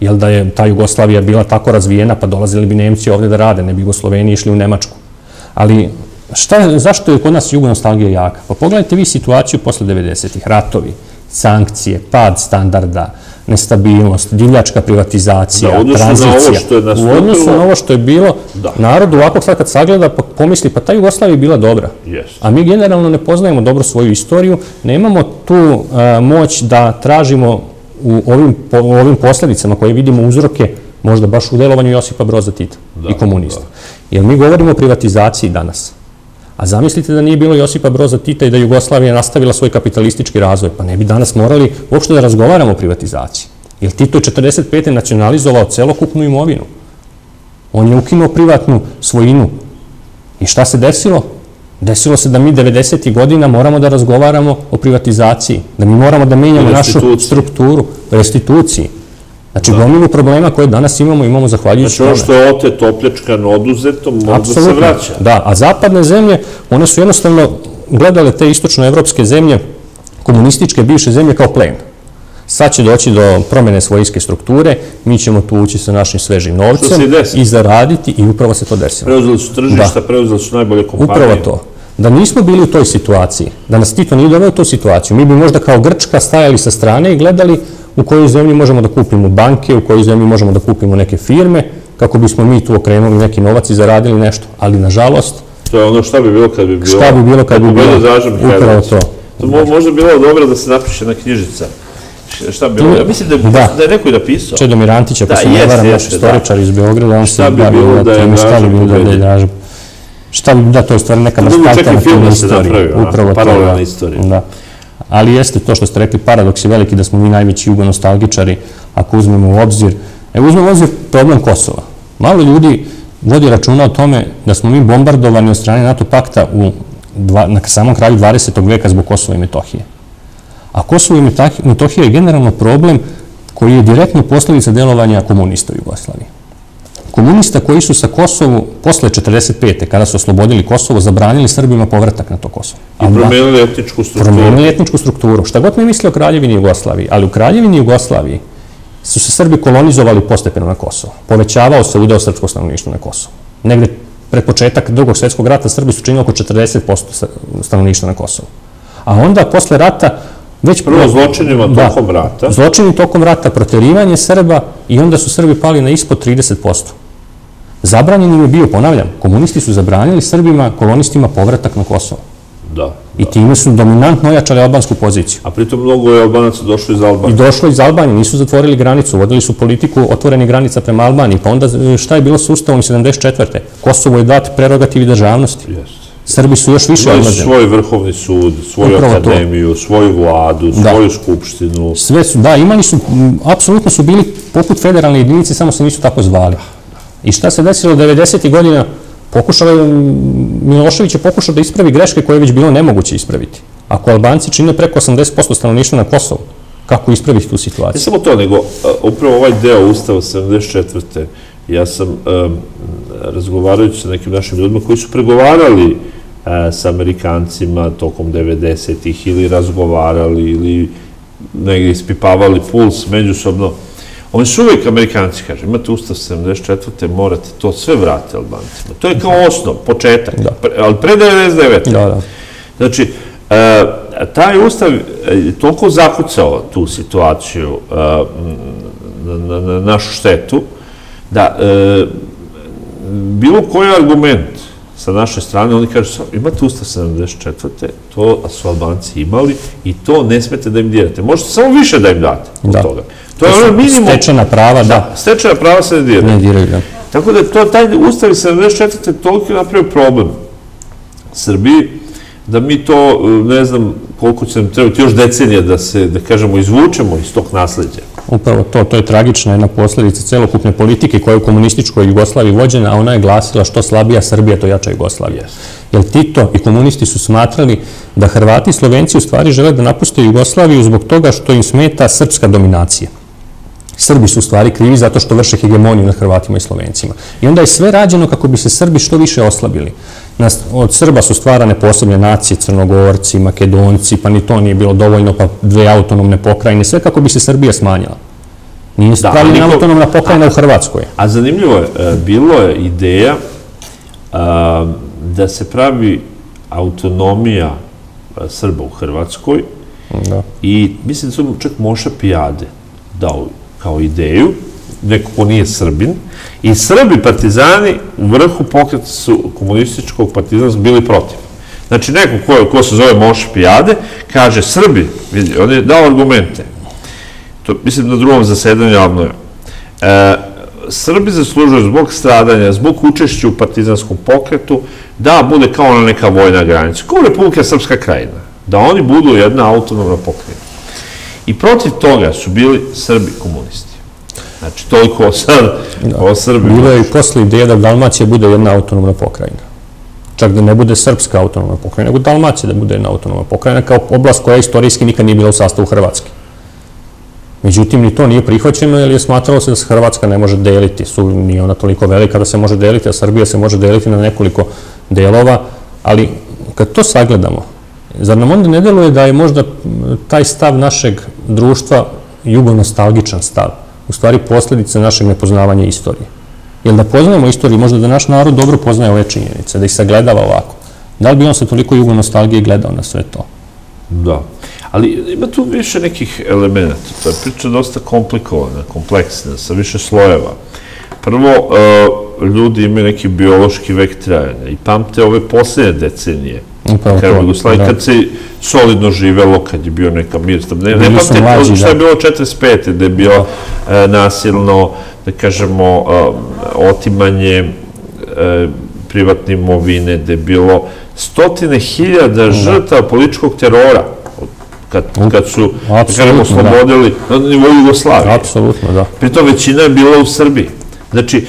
Jel da je ta Jugoslavija bila tako razvijena, pa dolazili bi Nemci ovde da rade, ne bi Jugosloveni išli u Nemačku. Ali šta, zašto je kod nas jugonostalgija jaka? Pa pogledajte vi situaciju posle 90-ih, ratovi, sankcije, pad standarda, nestabilnost, divljačka privatizacija, Da, tranzicija. je U odnosu na ovo što je bilo, Da. narod ovako sad kad sagleda, pa pomisli, pa ta Jugoslavija je bila dobra. A mi generalno ne poznajemo dobro svoju istoriju, nemamo tu a, moć da tražimo u ovim, po, u ovim posledicama koje vidimo uzroke možda baš u delovanju Josipa Broza Tita i komunista. Jer mi govorimo o privatizaciji danas. A zamislite da nije bilo Josipa Broza Tita i da Jugoslavija nastavila svoj kapitalistički razvoj, pa ne bi danas morali uopšte da razgovaramo o privatizaciji. Jer Tito je 45. nacionalizovao celokupnu imovinu. On je ukinuo privatnu svojinu. I šta se desilo? Desilo se da mi 90. godina moramo da razgovaramo o privatizaciji, da mi moramo da menjamo našu strukturu, restituciji. Znači, gomilu problema koje danas imamo, imamo zahvaljujući Znači, ono tome. što je oteto, opljačkano, oduzeto, može da se vraća. Da, a zapadne zemlje, one su jednostavno gledale te istočnoevropske zemlje, komunističke bivše zemlje kao plen. Sad će doći do promene svojske strukture, mi ćemo tu ući sa našim svežim novcem i zaraditi i upravo se to desilo. Preuzeli su tržišta, preuzeli su najbolje kompanije. Upravo to. Da nismo bili u toj situaciji, da nas Tito nije doveo u tu situaciju, mi bi možda kao Grčka stajali sa strane i gledali u kojoj zemlji možemo da kupimo banke, u kojoj zemlji možemo da kupimo neke firme, kako bismo mi tu okrenuli neki novac i zaradili nešto. Ali, nažalost, To je ono šta bi bilo kad bi bilo... šta bi bilo kad bi bilo upravo to. To mo, možda bi bilo dobro da se napiše na knjižica. Šta bi bilo? Ja mislim da je, Da. da je neko i napisao. Čedomir Antić, ako Da, se ne varam, naš istoričar iz Beograda, on se bavio da je Draža bi bilo da je? Draža. Šta bi, da, to je stvari neka vrsta da onako, Upravo to, paralelna da. istorija. Da. Ali jeste to što ste rekli, paradoks je veliki da smo mi najveći jugonostalgičari, ako uzmemo u obzir. Evo uzmemo u obzir problem Kosova. Malo ljudi vodi računa o tome da smo mi bombardovani od strane NATO pakta u dva, na samom kraju 20. veka zbog Kosova i Metohije. A Kosovo i Metohija- je generalno problem koji je direktno posljedica delovanja komunista u Jugoslaviji. Komunista koji su sa Kosovu posle 45. kada su oslobodili Kosovo, zabranili Srbima povratak na to Kosovo. I promenili etničku strukturu. Promenili etničku strukturu. Šta god ne misli o Kraljevini Jugoslaviji, ali u Kraljevini Jugoslaviji su se Srbi kolonizovali postepeno na Kosovo. Povećavao se udeo srpskog stanovništva na Kosovo. Negde pred početak drugog svjetskog rata Srbi su činili oko 40% sa- stanovništva na Kosovu. A onda, posle rata, već Prvo zločinima Da. tokom rata. Zločini tokom rata, proterivanje Srba i onda su Srbi pali na ispod 30%. Zabranjen im je bio, ponavljam, komunisti su zabranili Srbima, kolonistima povratak na Kosovo. Da. I time su dominantno ojačali albansku poziciju. A pritom mnogo je Albanaca došlo iz I Albanije. došlo iz Albanije, nisu zatvorili granicu, vodili su politiku otvorenih granica prema Albaniji, pa onda e, šta je bilo s Ustavom 74. Kosovo je dat prerogativi državnosti. Jeste. Srbi su još više su odlazili. svoj vrhovni sud, svoju Upravo to. akademiju, svoju vladu, Da. svoju skupštinu. Sve su, da, imali su, apsolutno su bili poput federalne jedinice, samo se nisu tako zvali. I šta se desilo 90. godina? Pokušao je, Milošević je pokušao da ispravi greške koje je već bilo nemoguće ispraviti. Ako Albanci čine preko 80% stanovništva na Kosovu, kako ispraviti tu Ne situaciju? samo to, nego upravo ovaj deo Ustava 74. Ja sam um, razgovarajući sa nekim našim ljudima koji su pregovarali a, sa Amerikancima tokom 90-ih ili razgovarali ili negdje ispipavali puls međusobno. Oni su uvijek Amerikanci, kaže, imate Ustav 74. morate to sve vratiti Albancima. To je kao osnov, početak, Da. Pre- ali pre 99. Da, da. Znači, e, taj ustav je toliko zakucao tu situaciju e, na, na, na našu štetu, da e, bilo koji argument sa naše strane, oni kažu, "Sa- imate ustav 74. to su Albanci imali i to ne smete da im dirate. Možete samo više da im date od Da. toga. To je ono minimum. Stečena prava, da, Stečena prava se ne diraju. ne diraju, da. Tako da to, taj ustav iz 74. toliko je napravio problem Srbiji, da mi to, e, ne znam koliko će nam trebati još decenija da se, da kažemo, izvučemo iz tog nasledđa. Upravo to, to je tragična jedna posljedica celokupne politike koja je u komunističkoj Jugoslaviji vođena, a ona je glasila što slabija Srbija, to jača Jugoslavija. Jer Tito i komunisti su smatrali da Hrvati i Slovenci u stvari žele da napuste Jugoslaviju zbog toga što im smeta srpska dominacija. Srbi su u stvari krivi zato što vrše hegemoniju nad Hrvatima i Slovencima. I onda je sve rađeno kako bi se Srbi što više oslabili. Nas- Od Srba su stvarane posebne nacije, Crnogorci, Makedonci, pa ni to nije bilo dovoljno, pa dve autonomne pokrajine, sve kako bi se Srbija smanjila. Nije pravljena niko- autonomna pokrajina u Hrvatskoj. A zanimljivo je, e, bilo je ideja a, da se pravi autonomija a, Srba u Hrvatskoj Da. i mislim da su čak Moša Pijade dao kao ideju, neko ko nije Srbin, i Srbi partizani u vrhu pokreta su komunističkog partizana bili protiv. Znači, neko ko, ko se zove Moša Pijade, kaže, Srbi, vidi, on je dao argumente, to mislim na drugom zasedanju javno e, Srbi zaslužuju zbog stradanja, zbog učešća u partizanskom pokretu, da bude kao ona neka vojna granica, kao Republika Srpska krajina, da oni budu jedna autonomna pokrajina. I protiv toga su bili Srbi komunisti. Znači, toliko o, sad, o Srbima. Bilo je i posle ideja da Dalmacija bude jedna autonomna pokrajina. Čak da ne bude srpska autonomna pokrajina, nego Dalmacija da bude jedna autonomna pokrajina kao oblast koja istorijski nikad nije bila u sastavu Hrvatske. Međutim, ni to nije prihvaćeno jer je smatralo se da se Hrvatska ne može deliti. Su, nije ona toliko velika da se može deliti, a Srbija se može deliti na nekoliko delova, ali kad to sagledamo, zar nam onda ne deluje da je možda taj stav našeg društva jugonostalgičan stav, u stvari posljedica našeg nepoznavanja istorije? Jer da poznajemo istoriju, možda da naš narod dobro poznaje ove činjenice, da ih sagledava ovako. Da li bi on sa toliko jugonostalgije gledao na sve to? Da. Ali ima tu više nekih elemenata. To je priča dosta komplikovana, kompleksna, sa više slojeva. Prvo, uh, ljudi imaju neki biološki vek trajanja i pamte ove poslednje decenije. Upravo to, Jugoslavije, da. kad se solidno živelo, kad je bio neka mir, ne, pamte mlađi, što je da. bilo 45. da je bilo e, nasilno, da kažemo, e, otimanje e, privatne imovine, da je bilo stotine hiljada žrtava političkog terora kad, kad su, da kažemo, da. oslobodili na nivou Jugoslavije. Apsolutno, da. Pritom većina je bila u Srbiji. Znači,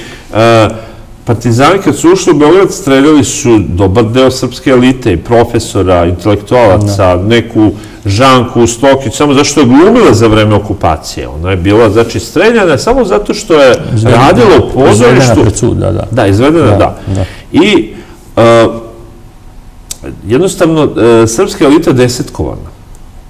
partizani kad su ušli u Beograd streljali su dobar deo srpske elite i profesora, intelektualaca, neku Žanku Stokić, samo zato što je glumila za vreme okupacije. Ona je bila, znači, streljana samo zato što je radila u Izvedena pozorištu. pred sud, da, da. Da, izvedena, da. Da, da. I e, jednostavno, e, srpska elita je desetkovana.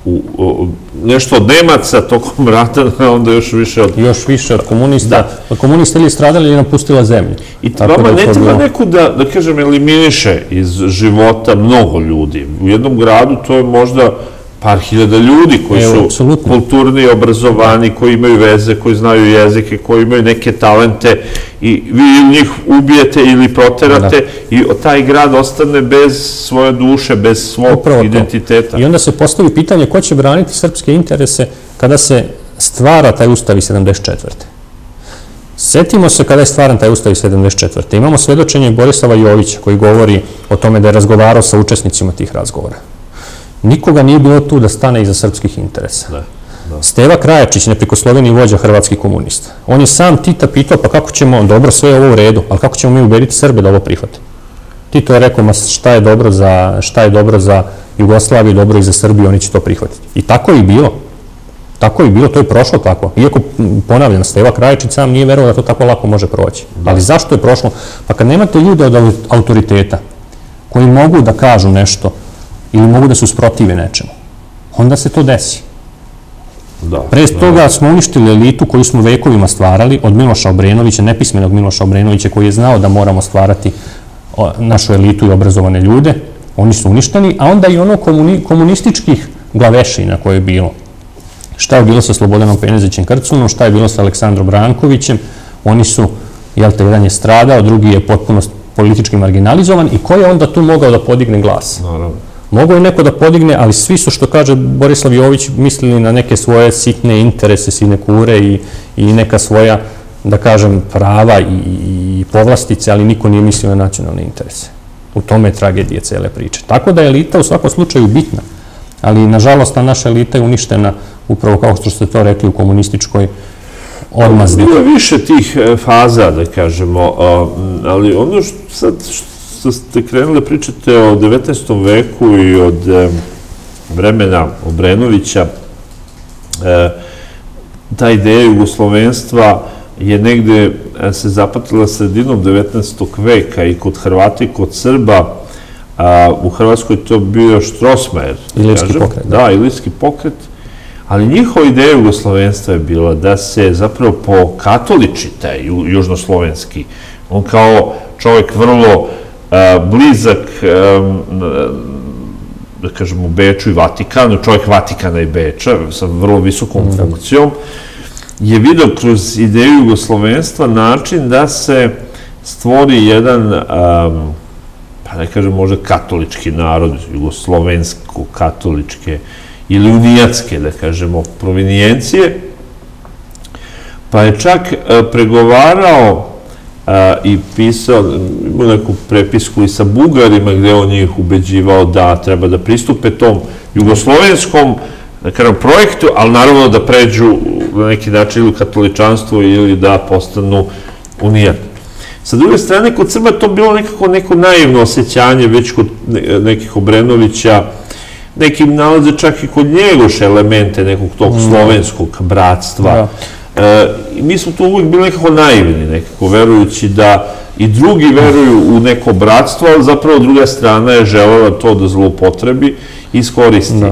U, u- nešto od Nemaca tokom [LAUGHS] rata, a onda još više od Još više od komunista. Da. Komunista ili stradali ili napustila zemlju. I vama da ne treba neko da, da kažem, eliminiše iz života mnogo ljudi. U jednom gradu to je možda par hiljada ljudi koji Evo, su kulturni, obrazovani, koji imaju veze, koji znaju jezike, koji imaju neke talente i vi njih ubijete ili proterate i taj grad ostane bez svoje duše, bez svog Upravo to. identiteta. I onda se postavi pitanje ko će braniti srpske interese kada se stvara taj ustav iz 74. Setimo se kada je stvaran taj ustav iz 74. Imamo svedočenje Borislava Jovića koji govori o tome da je razgovarao sa učesnicima tih razgovora. Nikoga nije bilo tu da stane iza srpskih interesa. Da, Steva Krajačić, neprikosloveni vođa hrvatskih komunista. On je sam Tita pitao, pa kako ćemo, dobro, sve je ovo u redu, ali kako ćemo mi ubediti Srbe da ovo prihvate? Tito je rekao, ma šta je dobro za, šta je dobro za Jugoslaviju, dobro i za Srbiju, oni će to prihvatiti. I tako je i bilo. Tako je i bilo, to je prošlo tako. Iako, ponavljam, Steva Krajičić sam nije verovao da to tako lako može proći. Ali zašto je prošlo? Pa kad nemate ljude od au- autoriteta koji mogu da kažu nešto ili mogu da se usprotive nečemu, onda se to desi. Da. Pre toga smo uništili elitu koju smo vekovima stvarali od Miloša Obrenovića, nepismenog Miloša Obrenovića koji je znao da moramo stvarati našu elitu i obrazovane ljude. Oni su uništeni, a onda i ono komuni, komunističkih glavešina koje je bilo. Šta je bilo sa Slobodanom Penezićem Krcunom, šta je bilo sa Aleksandrom Brankovićem, oni su, jel te, jedan je stradao, drugi je potpuno politički marginalizovan i ko je onda tu mogao da podigne glas? Naravno. Mogao je neko da podigne, ali svi su, što kaže Borislav Jović, mislili na neke svoje sitne interese, sinekure i, i neka svoja, da kažem, prava i, i, povlastice, ali niko nije mislio na nacionalne interese. U tome je tragedija cele priče. Tako da je elita u svakom slučaju bitna, ali nažalost ta naša elita je uništena upravo kao što ste to rekli u komunističkoj odmazdi. Bilo je više tih e, faza, da kažemo, ali ono što sad što ste krenuli da pričate o 19. veku i od e, vremena Obrenovića, e, ta ideja jugoslovenstva je negde e, se zapatila sredinom 19. veka i kod Hrvata i kod Srba, a, u Hrvatskoj to bio Štrosmajer. da Ilirski kažem. pokret, Da, ilirski pokret. Ali njihova ideja jugoslovenstva je bila da se zapravo pokatoliči taj ju- južnoslovenski. On kao čovjek vrlo a, blizak da kažemo, Beču i Vatikanu, čovjek Vatikana i Beča sa vrlo visokom funkcijom, je vidio kroz ideju jugoslovenstva način da se stvori jedan, um, pa ne kažem možda katolički narod, jugoslovensko-katoličke ili unijatske, da kažemo, provinijencije, pa je čak e, pregovarao e, i pisao, neku prepisku i sa Bugarima gde on njih ubeđivao da treba da pristupe tom jugoslovenskom da kažem, projektu, ali naravno da pređu na neki način ili u katoličanstvo ili da postanu unijat. Sa druge strane, kod Srba to bilo nekako neko naivno osjećanje, već kod ne- nekih Obrenovića, nekim nalaze čak i kod njegoše elemente nekog tog slovenskog bratstva. E, mi smo tu uvijek bili nekako naivni, nekako verujući da i drugi veruju u neko bratstvo, ali zapravo druga strana je želela to da zloupotrebi i iskoristi.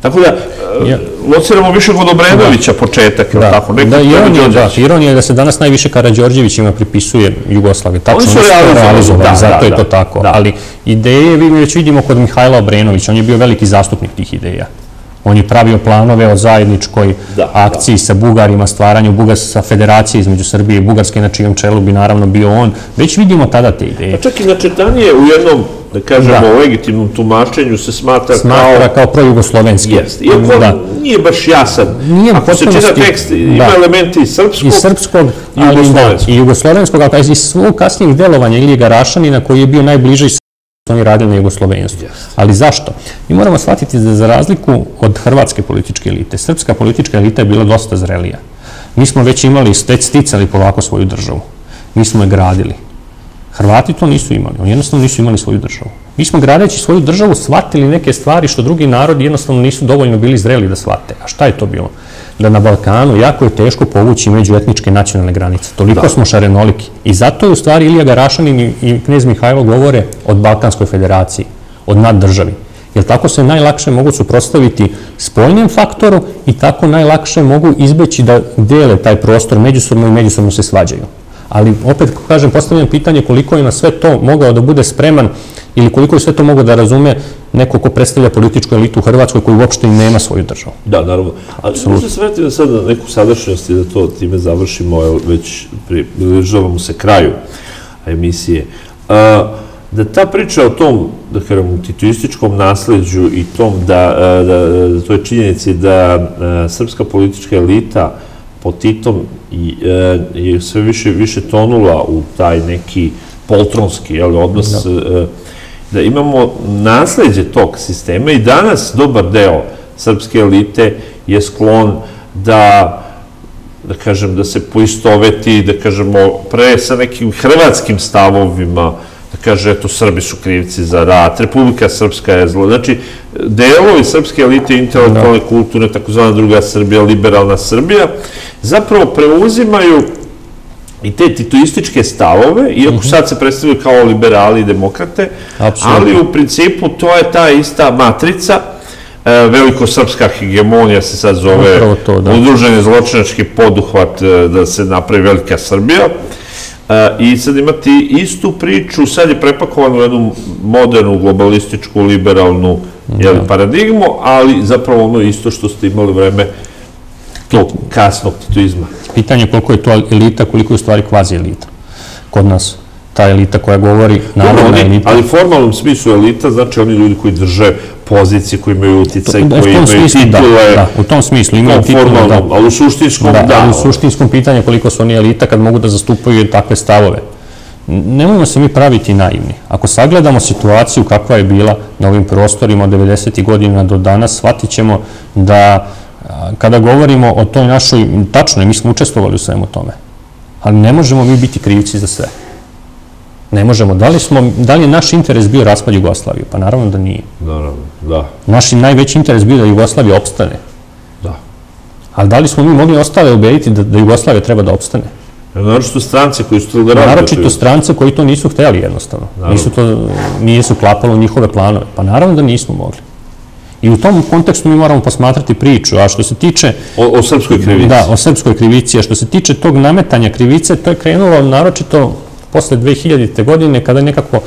Tako da, e, Ja. lociramo više kod Obrenovića početak, je li tako? Neko da, ironija, da, ironija je da se danas najviše Karadžorđevićima pripisuje Jugoslavije. Tačno, Oni su realizovali, da, zato da, je to da, tako. da. Ali ideje, vi već vidimo kod Mihajla Obrenovića, on je bio veliki zastupnik tih ideja. On je pravio planove o zajedničkoj Da, akciji sa Bugarima, stvaranju Bugarske sa federacije između Srbije i Bugarske, na čijem čelu bi naravno bio on. Već vidimo tada te ideje. Pa čak i načetanije u jednom, da kažemo, legitimnom tumačenju se smatra, Smatra kao... kao pro-jugoslovenski. Jest. Iako Da. nije baš jasan. Nije Ako se čita tekst, ima da. elementi i srpskog, i srpskog, i da, jugoslovenskog. i jugoslovenskog, ali iz svog kasnijeg delovanja Ilije Garašanina koji je bio najbliži oni radili na jugoslovenstvu. Ali zašto? Mi moramo shvatiti da za razliku od hrvatske političke elite, srpska politička elita je bila dosta zrelija. Mi smo već imali, već sticali polako svoju državu. Mi smo je gradili. Hrvati to nisu imali, oni jednostavno nisu imali svoju državu. Mi smo gradeći svoju državu shvatili neke stvari što drugi narodi jednostavno nisu dovoljno bili zreli da shvate. A šta je to bilo? Da na Balkanu jako je teško povući međuetničke nacionalne granice. Toliko smo šarenoliki. I zato je u stvari Ilija Garašanin i, knjez Mihajlo govore od Balkanskoj federaciji, od naddržavi. Jer tako se najlakše mogu suprotstaviti spoljnom faktoru i tako najlakše mogu izbeći da dele taj prostor međusobno i međusobno se svađaju. Ali opet, kažem, postavljam pitanje koliko je na sve to mogao da bude spreman ili koliko je sve to mogao da razume neko ko predstavlja političku elitu u Hrvatskoj koji uopšte i nema svoju državu. Da, naravno. Ali možda se vratimo sad na neku sadašnjost i da to time završimo, evo, već približavamo se kraju emisije. A, da ta priča o tom, da kažem, tituističkom nasledđu i tom da, da, da toj činjenici da a, srpska politička elita po Titom i, a, je sve više više tonula u taj neki poltronski jel, odnos a, da imamo nasledđe tog sistema i danas dobar deo srpske elite je sklon da da kažem, da se poistoveti, da kažemo, pre sa nekim hrvatskim stavovima, da kaže, eto, Srbi su krivci za rat, Republika Srpska je zlo. Znači, delovi srpske elite, intelektualne, kulturne, takozvana druga Srbija, liberalna Srbija, zapravo preuzimaju i te tituističke stavove, iako sad se predstavljaju kao liberali i demokrate, ali u principu to je ta ista matrica, e, velikosrpska hegemonija se sad zove to, da. zločinački poduhvat e, da se napravi velika Srbija. E, I sad imati istu priču, sad je prepakovano u jednu modernu, globalističku, liberalnu jeli, paradigmu, ali zapravo ono isto što ste imali vreme tog kasnog tituizma. Pitanje je koliko je to elita, koliko je u stvari kvazi elita. Kod nas ta elita koja govori, narodna elita, ali formalnom smislu elita, znači oni ljudi koji drže pozicije, koji imaju uticaj, da, koji imaju smislu, da, titule, da, u tom smislu imaju titule, da, ali u suštinskom da, da. ali u suštinskom pitanju koliko su oni elita kad mogu da zastupaju takve stavove. Nemojmo se mi praviti naivni. Ako sagledamo situaciju kakva je bila na ovim prostorima od 90. godina do danas, shvatit ćemo da kada govorimo o toj našoj, tačno je, mi smo učestvovali u svemu tome, ali ne možemo mi biti krivci za sve. Ne možemo. Da li, smo, da li je naš interes bio raspad Jugoslavije? Pa naravno da nije. Naravno, da, Naš najveći interes bio da Jugoslavija opstane. da. Ali da li smo mi mogli ostale ubediti da, da Jugoslavija treba da opstane? Naročito strance koji su htjeli da rade. Naročito strance koji to nisu hteli jednostavno. Nisu to, nije se uklapalo u njihove planove. Pa naravno da nismo mogli. I u tom kontekstu mi moramo posmatrati priču. A što se tiče O, o srpskoj krivici. Da, o srpskoj krivici. A što se tiče tog nametanja krivice, to je krenulo naročito posle 2000. godine kada je nekako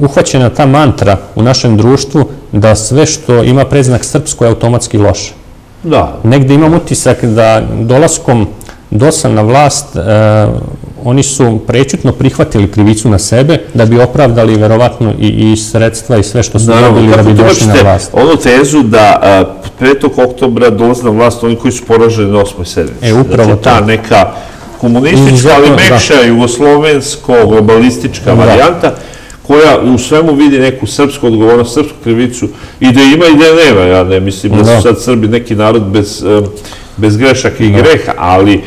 uhvaćena ta mantra u našem društvu da sve što ima predznak srpsko je automatski loše. Da, Negde imam utisak da dolaskom DOS-a na vlast e, oni su prećutno prihvatili krivicu na sebe da bi opravdali verovatno i, i sredstva i sve što su dobili da bi došli na vlast. onu tezu da a, 5. oktobra dolaze na vlast oni koji su poraženi na osmoj sedmici? E, upravo znači, ta to. neka komunistička, ali da. mekša, jugoslovensko-globalistička varijanta, koja u svemu vidi neku srpsku odgovornost, srpsku krivicu, i da ima i da nema. Ja ne mislim da Da. su sad Srbi neki narod bez, bez grešaka i greha, ali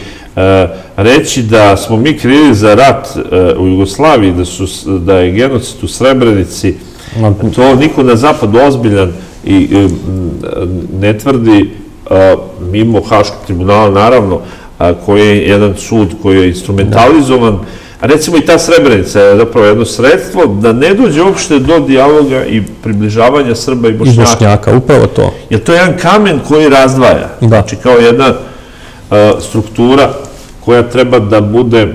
reći da smo mi krivi za rat e, u Jugoslaviji, da, su, da je genocid u Srebrenici, to niko na zapadu ozbiljan i e, ne tvrdi mimo Haškog tribunala, naravno, koji je jedan sud koji je instrumentalizovan, a recimo i ta Srebrenica je zapravo jedno sredstvo da ne dođe uopšte do dijaloga i približavanja Srba i I Bošnjaka. Bošnjaka, upravo to. Jer to je jedan kamen koji razdvaja. Da. Znači kao jedna struktura koja treba da bude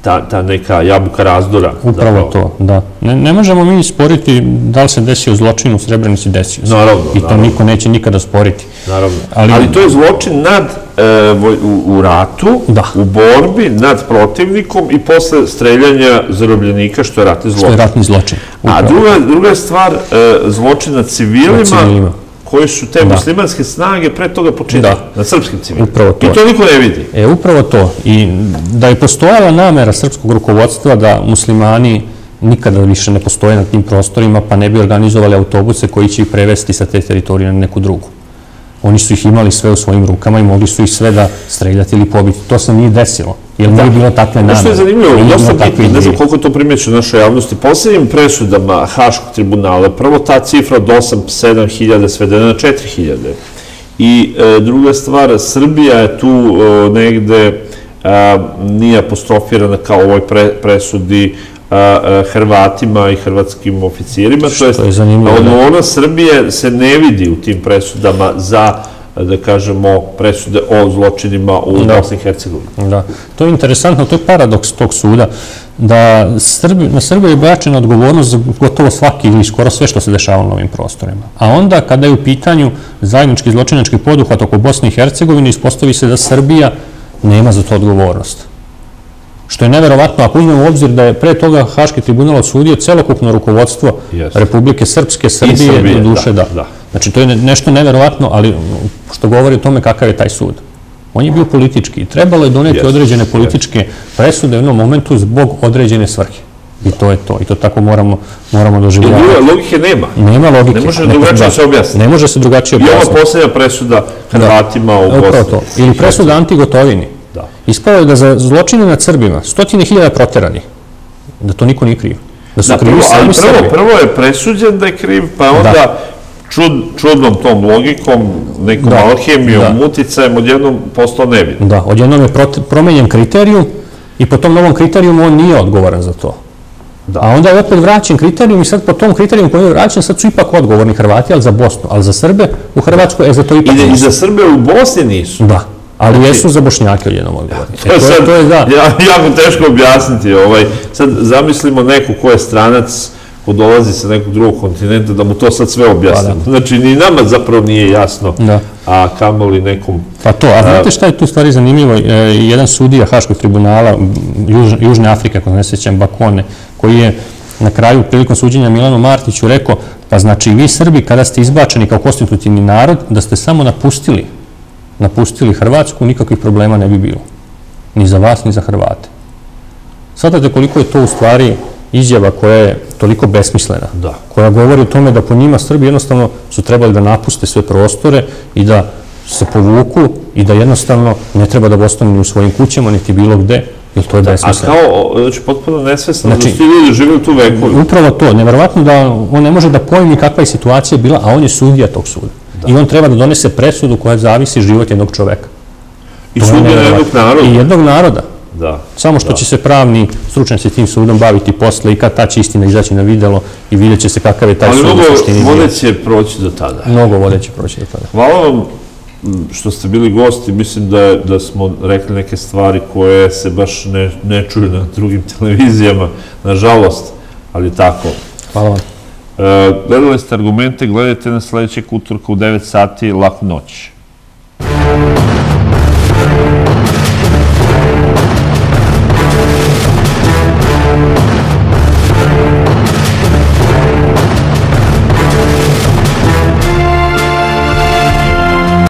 ta, ta neka jabuka razdora. Upravo zapravo. to, da. Ne, ne možemo mi sporiti da li se desio zločin u Srebrenici, desio se. Naravno, I to naravno. niko neće nikada sporiti. Naravno. Ali- Ali, to je zločin nad, e, u, u ratu, Da. u borbi, nad protivnikom i posle streljanja zarobljenika, što je ratni To je zločin. ratni zločin. A druga, druga je stvar, e, zločin nad civilima, Nad civilima. Koji su te Da. muslimanske snage pre toga počinili. Da. Na srpskim civilima. Upravo to. I to niko ne vidi. E, upravo to. I da je postojala namera srpskog rukovodstva da muslimani nikada više ne postoje na tim prostorima, pa ne bi organizovali autobuse koji će ih prevesti sa te teritorije na neku drugu. Oni su ih imali sve u svojim rukama i mogli su ih sve da streljati ili pobiti. To se nije desilo, jer nije bilo takve namere. Što je zanimljivo, Nije dosta bitno, ne znam koliko je to primjeću u našoj javnosti, poslednjim presudama Haškog tribunala, prvo ta cifra od 8-7 hiljada svedena na 4 hiljade. I e, druga stvar, Srbija je tu e, negde a, nije apostrofirana kao u ovoj pre, presudi a, a, Hrvatima i hrvatskim oficirima. Što je zanimljivo, da. Odgovornost Srbije se ne vidi u tim presudama za da kažemo, presude o zločinima u Da. Bosni i Hercegovini. Da. To je interesantno, to je paradoks tog suda, da Srbi, na Srbiju je bačena odgovornost za gotovo svaki ili skoro sve što se dešavalo na ovim prostorima. A onda, kada je u pitanju zajednički zločinački poduhvat oko Bosne i Hercegovine, ispostavi se da Srbija nema za to odgovornost. Što je neverovatno, ako uzmemo u obzir da je pre toga Haški tribunal osudio celokupno rukovodstvo. Republike Srpske, Srbije, Srbije, do duše, da, da. da. Znači, to je ne- nešto neverovatno, ali što govori o tome kakav je taj sud. On je bio politički i trebalo je doneti određene političke presude u jednom momentu zbog određene svrhe. I to je to. I to tako moramo, moramo doživljavati. druge logike nema. Nema logike. Ne može drugačije da. se objasniti. Ne može se drugačije I ova objasniti. posljednja presuda Hrvatima u Upravo Bosni. to. Ili presuda Anti Gotovini. Da. Ispalo je da za zločine nad Srbima, stotine hiljada proteranih, da to niko nije kriv. Da su Da, krivi prvo, ali sami prvo, Srbi. prvo je presuđen da je kriv, pa onda čud, čudnom tom logikom, nekom Da, alhemijom, da. uticajem, odjednom postao nevin. Da, odjednom je prote- promenjen kriterijum i po tom novom kriterijumu on nije odgovoran za to. Da. A onda je opet vraćen kriterijum i sad po tom kriterijumu koji je vraćen, sad su ipak odgovorni Hrvati, ali za Bosnu, ali za Srbe u Hrvatskoj, e, za to ipak I, da, I nisu. za Srbe u Bosni nisu. Da, ali jesu za Bošnjake odjednom odgovorni. E, To je, sad, to je, da. ja, jako teško objasniti. Ovaj. Sad zamislimo neko ko je stranac, ko dolazi sa nekog drugog kontinenta, da mu to sad sve objasnimo. Znači, ni nama zapravo nije jasno, Da. a kamoli nekom... Pa to, a znate šta je tu stvari zanimljivo? E, jedan sudija Haškog tribunala Juž, Južne Afrike, ako ne sećam, Bakone, koji je na kraju prilikom suđenja Milanu Martiću rekao, pa znači vi Srbi kada ste izbačeni kao konstitutivni narod, da ste samo napustili, napustili Hrvatsku, nikakvih problema ne bi bilo. Ni za vas, ni za Hrvate. Svatate koliko je to u stvari izjava koja je toliko besmislena Da. koja govori o tome da po njima Srbi jednostavno su trebali da napuste sve prostore i da se povuku i da jednostavno ne treba da ostanu ni u svojim kućama, niti bilo gde, jer to je A besmisleno. kao, znači, potpuno nesvesno, Znači- da su ti ljudi živjeli tu vekovi. Upravo to, neverovatno da on ne može da pojmi kakva je situacija bila, a on je sudija tog suda. I on treba da donese presudu koja zavisi život jednog čoveka. I sudija jednog naroda. I jednog naroda. Da. Samo što će se pravni stručnjaci tim sudom baviti posle i kad ta će istina izaći na videlo i vidjet će se kakav je taj Ali sud mnogo u suštini. bio. vode će proći do tada. Mnogo vode će proći do tada. Hvala vam što ste bili gosti. Mislim da, da smo rekli neke stvari koje se baš ne, ne čuju na drugim [LAUGHS] televizijama, nažalost, ali tako. Hvala vam. E, gledali ste argumente, gledajte na sledećeg utorka u 9 sati, laku noć.